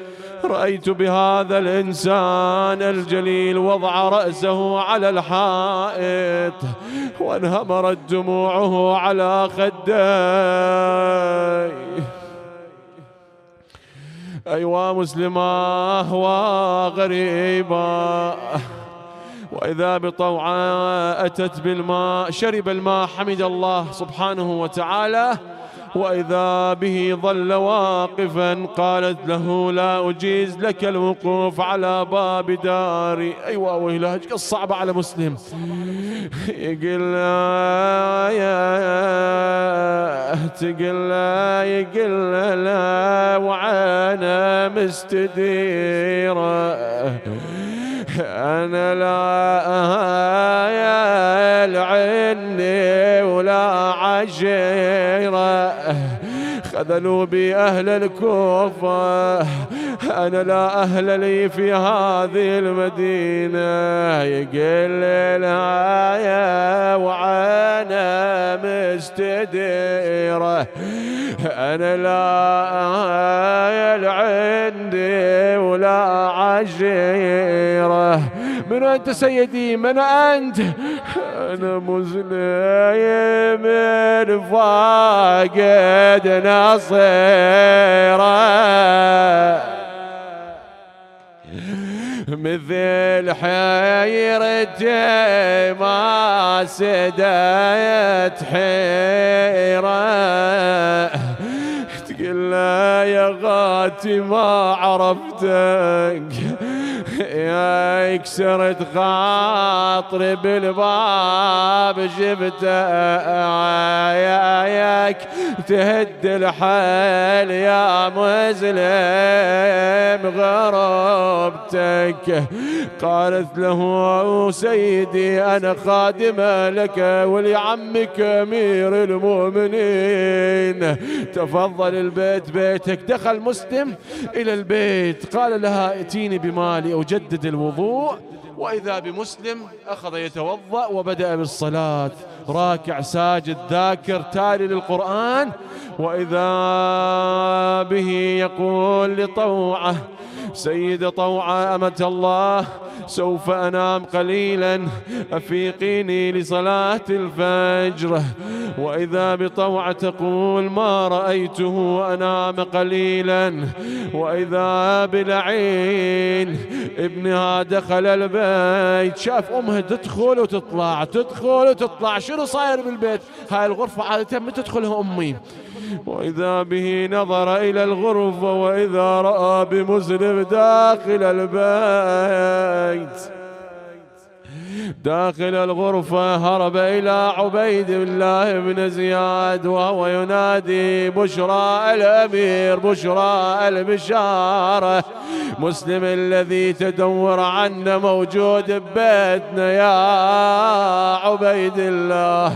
رأيت بهذا الإنسان الجليل وضع رأسه على الحائط وانهمرت دموعه على خديه. أيوا مسلمة وغريبة. وإذا بطوعة أتت بالماء شرب الماء حمد الله سبحانه وتعالى. وإذا به ظل واقفا قالت له لا أجيز لك الوقوف على باب داري. أيوة وهي صعبة على مسلم. يقول يا تقول لا لا وعانا مستديرة. أنا لا العني ولا عشيرة خذلوا بي أهل الكوفة. أنا لا أهل لي في هذه المدينة. يقل الآية وعنا مستديرة. أنا لا عندي ولا عشيرة من أنت سيدي؟ من أنت؟ أنا مسلم فاقد نصيره. مثل حيرتي ما سدت حيرة. تقول يا غاتي ما عرفتك. يا كسرت خاطري بالباب جبته ياك تهد الحال يا مسلم غربتك قالت له سيدي أنا خادمة لك ولعمك أمير المؤمنين. تفضل البيت بيتك. دخل مسلم إلى البيت قال لها ائتيني بمالي يجدد الوضوء. وإذا بمسلم أخذ يتوضأ وبدأ بالصلاة. راكع ساجد ذاكر تالي للقرآن. وإذا به يقول لطوعه سيد طوعة أمة الله سوف أنام قليلا أفيقيني لصلاة الفجر. وإذا بطوعة تقول ما رأيته أنام قليلا. وإذا بلعين ابنها دخل البيت شاف أمها تدخل وتطلع تدخل وتطلع. شنو صاير بالبيت؟ هاي الغرفة عادة متى تدخلها أمي. وإذا به نظر إلى الغرفة وإذا رأى بمسلم داخل البيت. داخل الغرفة هرب إلى عبيد الله بن زياد وهو ينادي بشرى الأمير بشرى البشارة مسلم الذي تدور عنا موجود ببيتنا يا عبيد الله.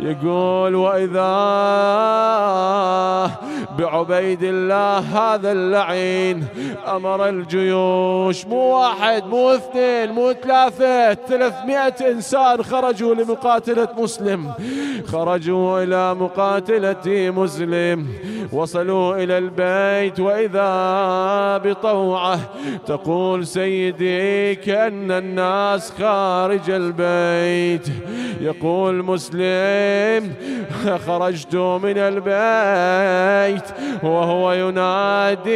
يقول وإذا بعبيد الله هذا اللعين أمر الجيوش مو واحد مو اثنين مو ثلاثة ثلاثمائة إنسان خرجوا لمقاتلة مسلم. خرجوا إلى مقاتلة مسلم. وصلوا إلى البيت وإذا بطوعة تقول سيدي كأن الناس خارج البيت. يقول مسلم خرجت من البيت وهو ينادي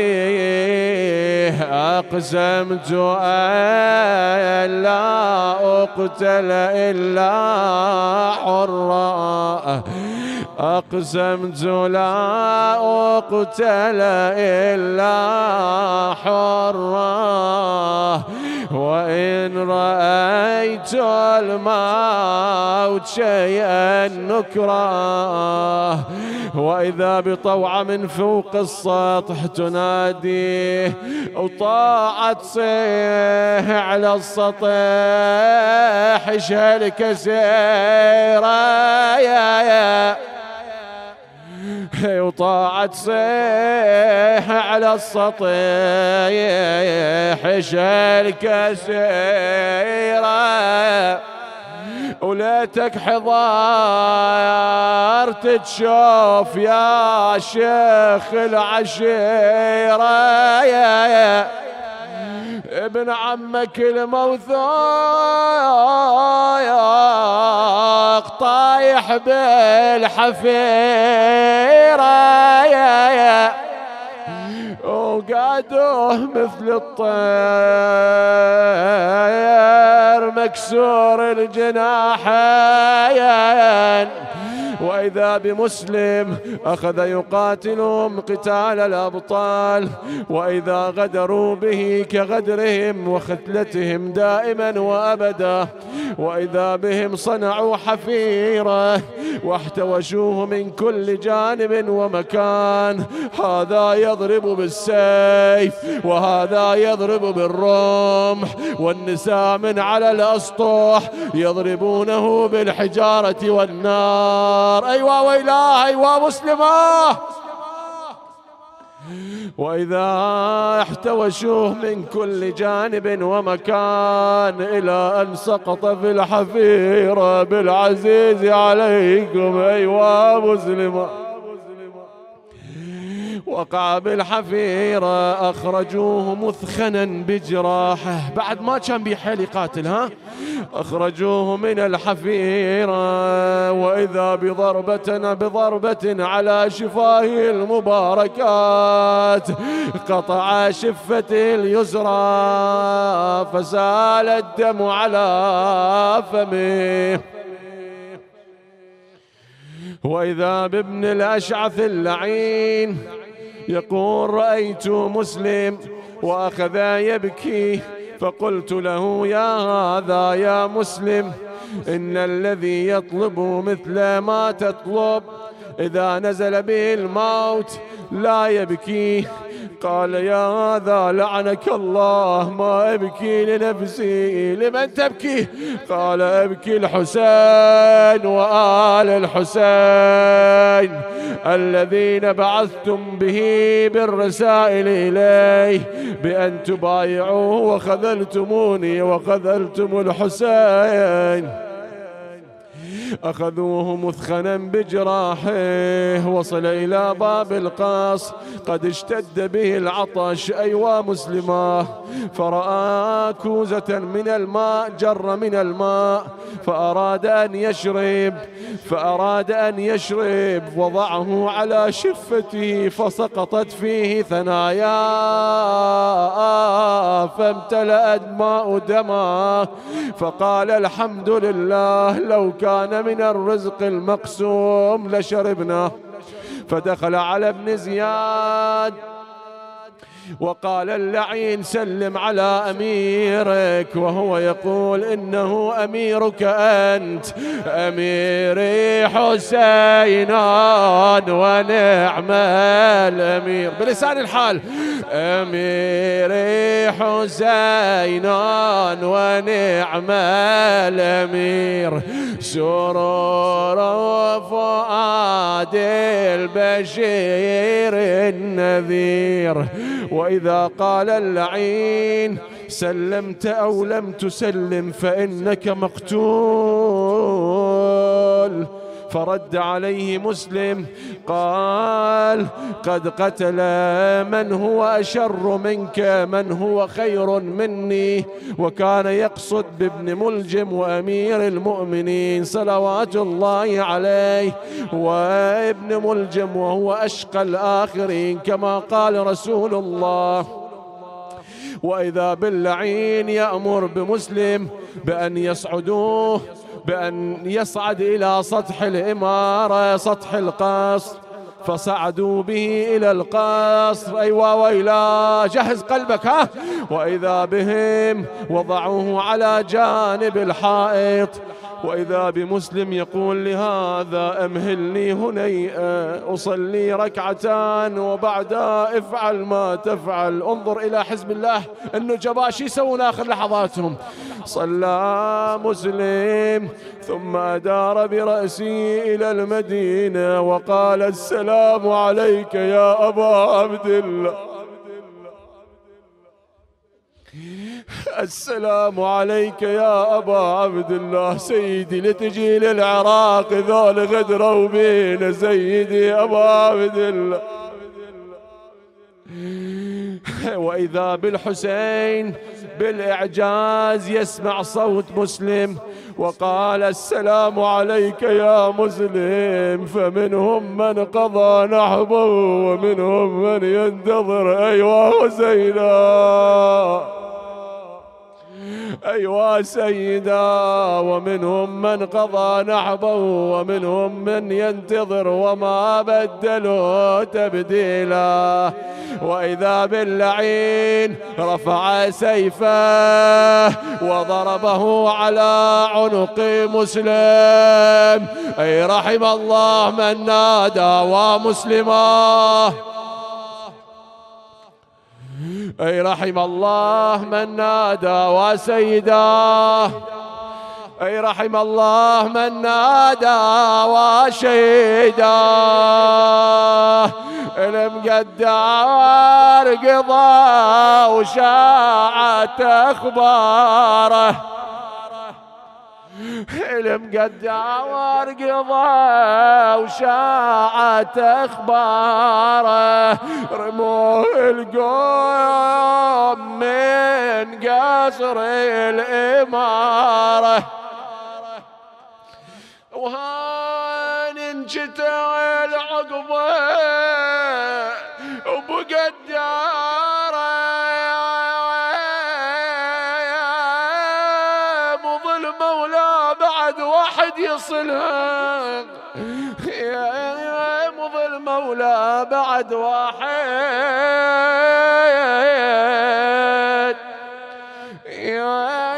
أقسمت أن لا أقتل إلا حرا أقسمت لا أقتل إلا حرا وإن رأيت الموت شيئا نكرا. وإذا بطوعة من فوق السطح تنادي وطاعت صيح على السطح. شهلك سيرا يا يا. وطاعت صيح على السطح شهلك سيرا وليتك حضار تشوف يا شيخ العشيرة يا يا. ابن عمك الموثوق طايح بالحفيرة. وقادوه مثل الطير مكسور الجناحين. وإذا بمسلم أخذ يقاتلهم قتال الأبطال. وإذا غدروا به كغدرهم وختلتهم دائما وأبدا. وإذا بهم صنعوا حفيرة واحتوشوه من كل جانب ومكان. هذا يضرب بالسيف وهذا يضرب بالرمح. والنساء من على الأسطح يضربونه بالحجارة والنار. أيوا ويلاه أيوا مسلمة. وإذا احتوشوه من كل جانب ومكان إلى أن سقط في الحفيرة بالعزيز عليكم. أيوا مسلمة. وقع بالحفيرة أخرجوه مثخنا بجراحه. بعد ما كان بيحيل يقاتل ها؟ أخرجوه من الحفيرة وإذا بضربة بضربة على شفاه المباركات قطع شفته اليسرى فسال الدم على فمه. وإذا بابن الأشعث اللعين يقول رأيت مسلم وأخذ يبكي فقلت له يا هذا يا مسلم إن الذي يطلب مثل ما تطلب إذا نزل به الموت لا يبكي قال يا هذا لعنك الله ما أبكي لنفسي لمن تبكي؟ قال أبكي الحسين وآل الحسين الذين بعثتم به بالرسائل إليه بأن تبايعوه وخذلتموني وخذلتم الحسين. أخذوه مثخنا بجراحه وصل إلى باب القاص قد اشتد به العطش أيوا مسلماه فرأى كوزة من الماء جر من الماء. فأراد أن يشرب فأراد أن يشرب. وضعه على شفته فسقطت فيه ثنايا. فامتلأت ماء دما. فقال الحمد لله لو كان من الرزق المقسوم لشربنا فدخل على ابن زياد. وقال اللعين سلم على أميرك وهو يقول إنه أميرك أنت أميري حسين ونعم الأمير. بلسان الحال أميري حسين ونعم الأمير. سرور فؤاد البشير النذير. وإذا قال اللعين سلمت أو لم تسلم فإنك مقتول. فرد عليه مسلم قال قد قتل من هو أشر منك من هو خير مني وكان يقصد بابن ملجم وأمير المؤمنين صلوات الله عليه وابن ملجم وهو أشقى الآخرين كما قال رسول الله. وإذا باللعين يأمر بمسلم بأن يصعدوه بأن يصعد إلى سطح الإمارة سطح القصر. فصعدوا به إلى القصر. أيوا ويلا جهز قلبك ها. وإذا بهم وضعوه على جانب الحائط وإذا بمسلم يقول لهذا أمهلني هنيئة أصلي ركعتان وبعدها افعل ما تفعل. انظر إلى حزب الله النجباء شو يسوون آخر لحظاتهم. صلى مسلم ثم أدار برأسه إلى المدينة وقال السلام عليك يا أبا عبد الله. السلام عليك يا أبا عبد الله. سيدي لتجي للعراق ذول غدروا بينا سيدي أبا عبد الله. وإذا بالحسين بالإعجاز يسمع صوت مسلم. وقال السلام عليك يا مسلم فمنهم من قضى نحبه ومنهم من ينتظر أيوة حسينا أيوا سيدا ومنهم من قضى نحبه ومنهم من ينتظر وما بدلوا تبديلا. وإذا باللعين رفع سيفه وضربه على عنق مسلم. أي رحم الله من نادى ومسلماه أي رحم الله من نادى وسيداه. أي رحم الله من نادى وشيداه المقدار قضى وشاعت أخباره. المقدار قضى وشاعت أخباره. رموه القوم من قصر الإمارة. وهان انجتع العقبة يصلها يا مظل مولاه بعد واحد. يا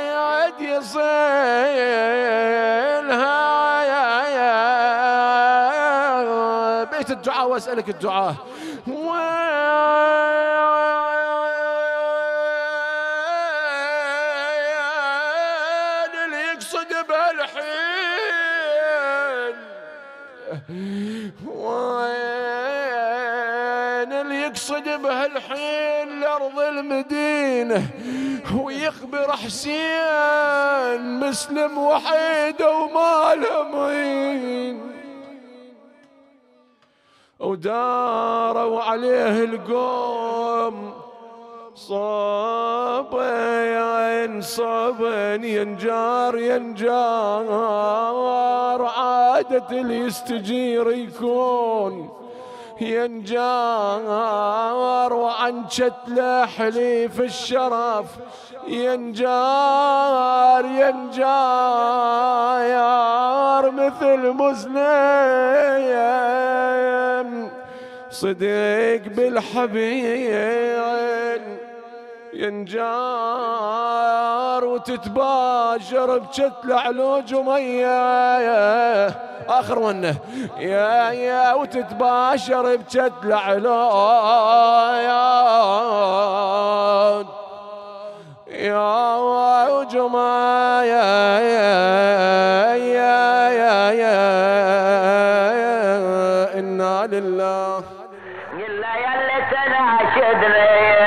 يصلها يا يا. بيت الدعاء وأسألك الدعاء. حسين مسلم وحيد وما له وداروا عليه القوم صابين صابين ينجار ينجار. عادة اللي يستجير يكون ينجار وعن شتله حليف الشرف. ينجار ينجار مثل مسلم صديق بالحبيب ينجار وتتباشر بشتل علوج ومية. آخر ونه يا يا وتتباشر بشتل علوج يا وجما يا يا يا يا يا إنا لله.
قلنا يلي تناشدني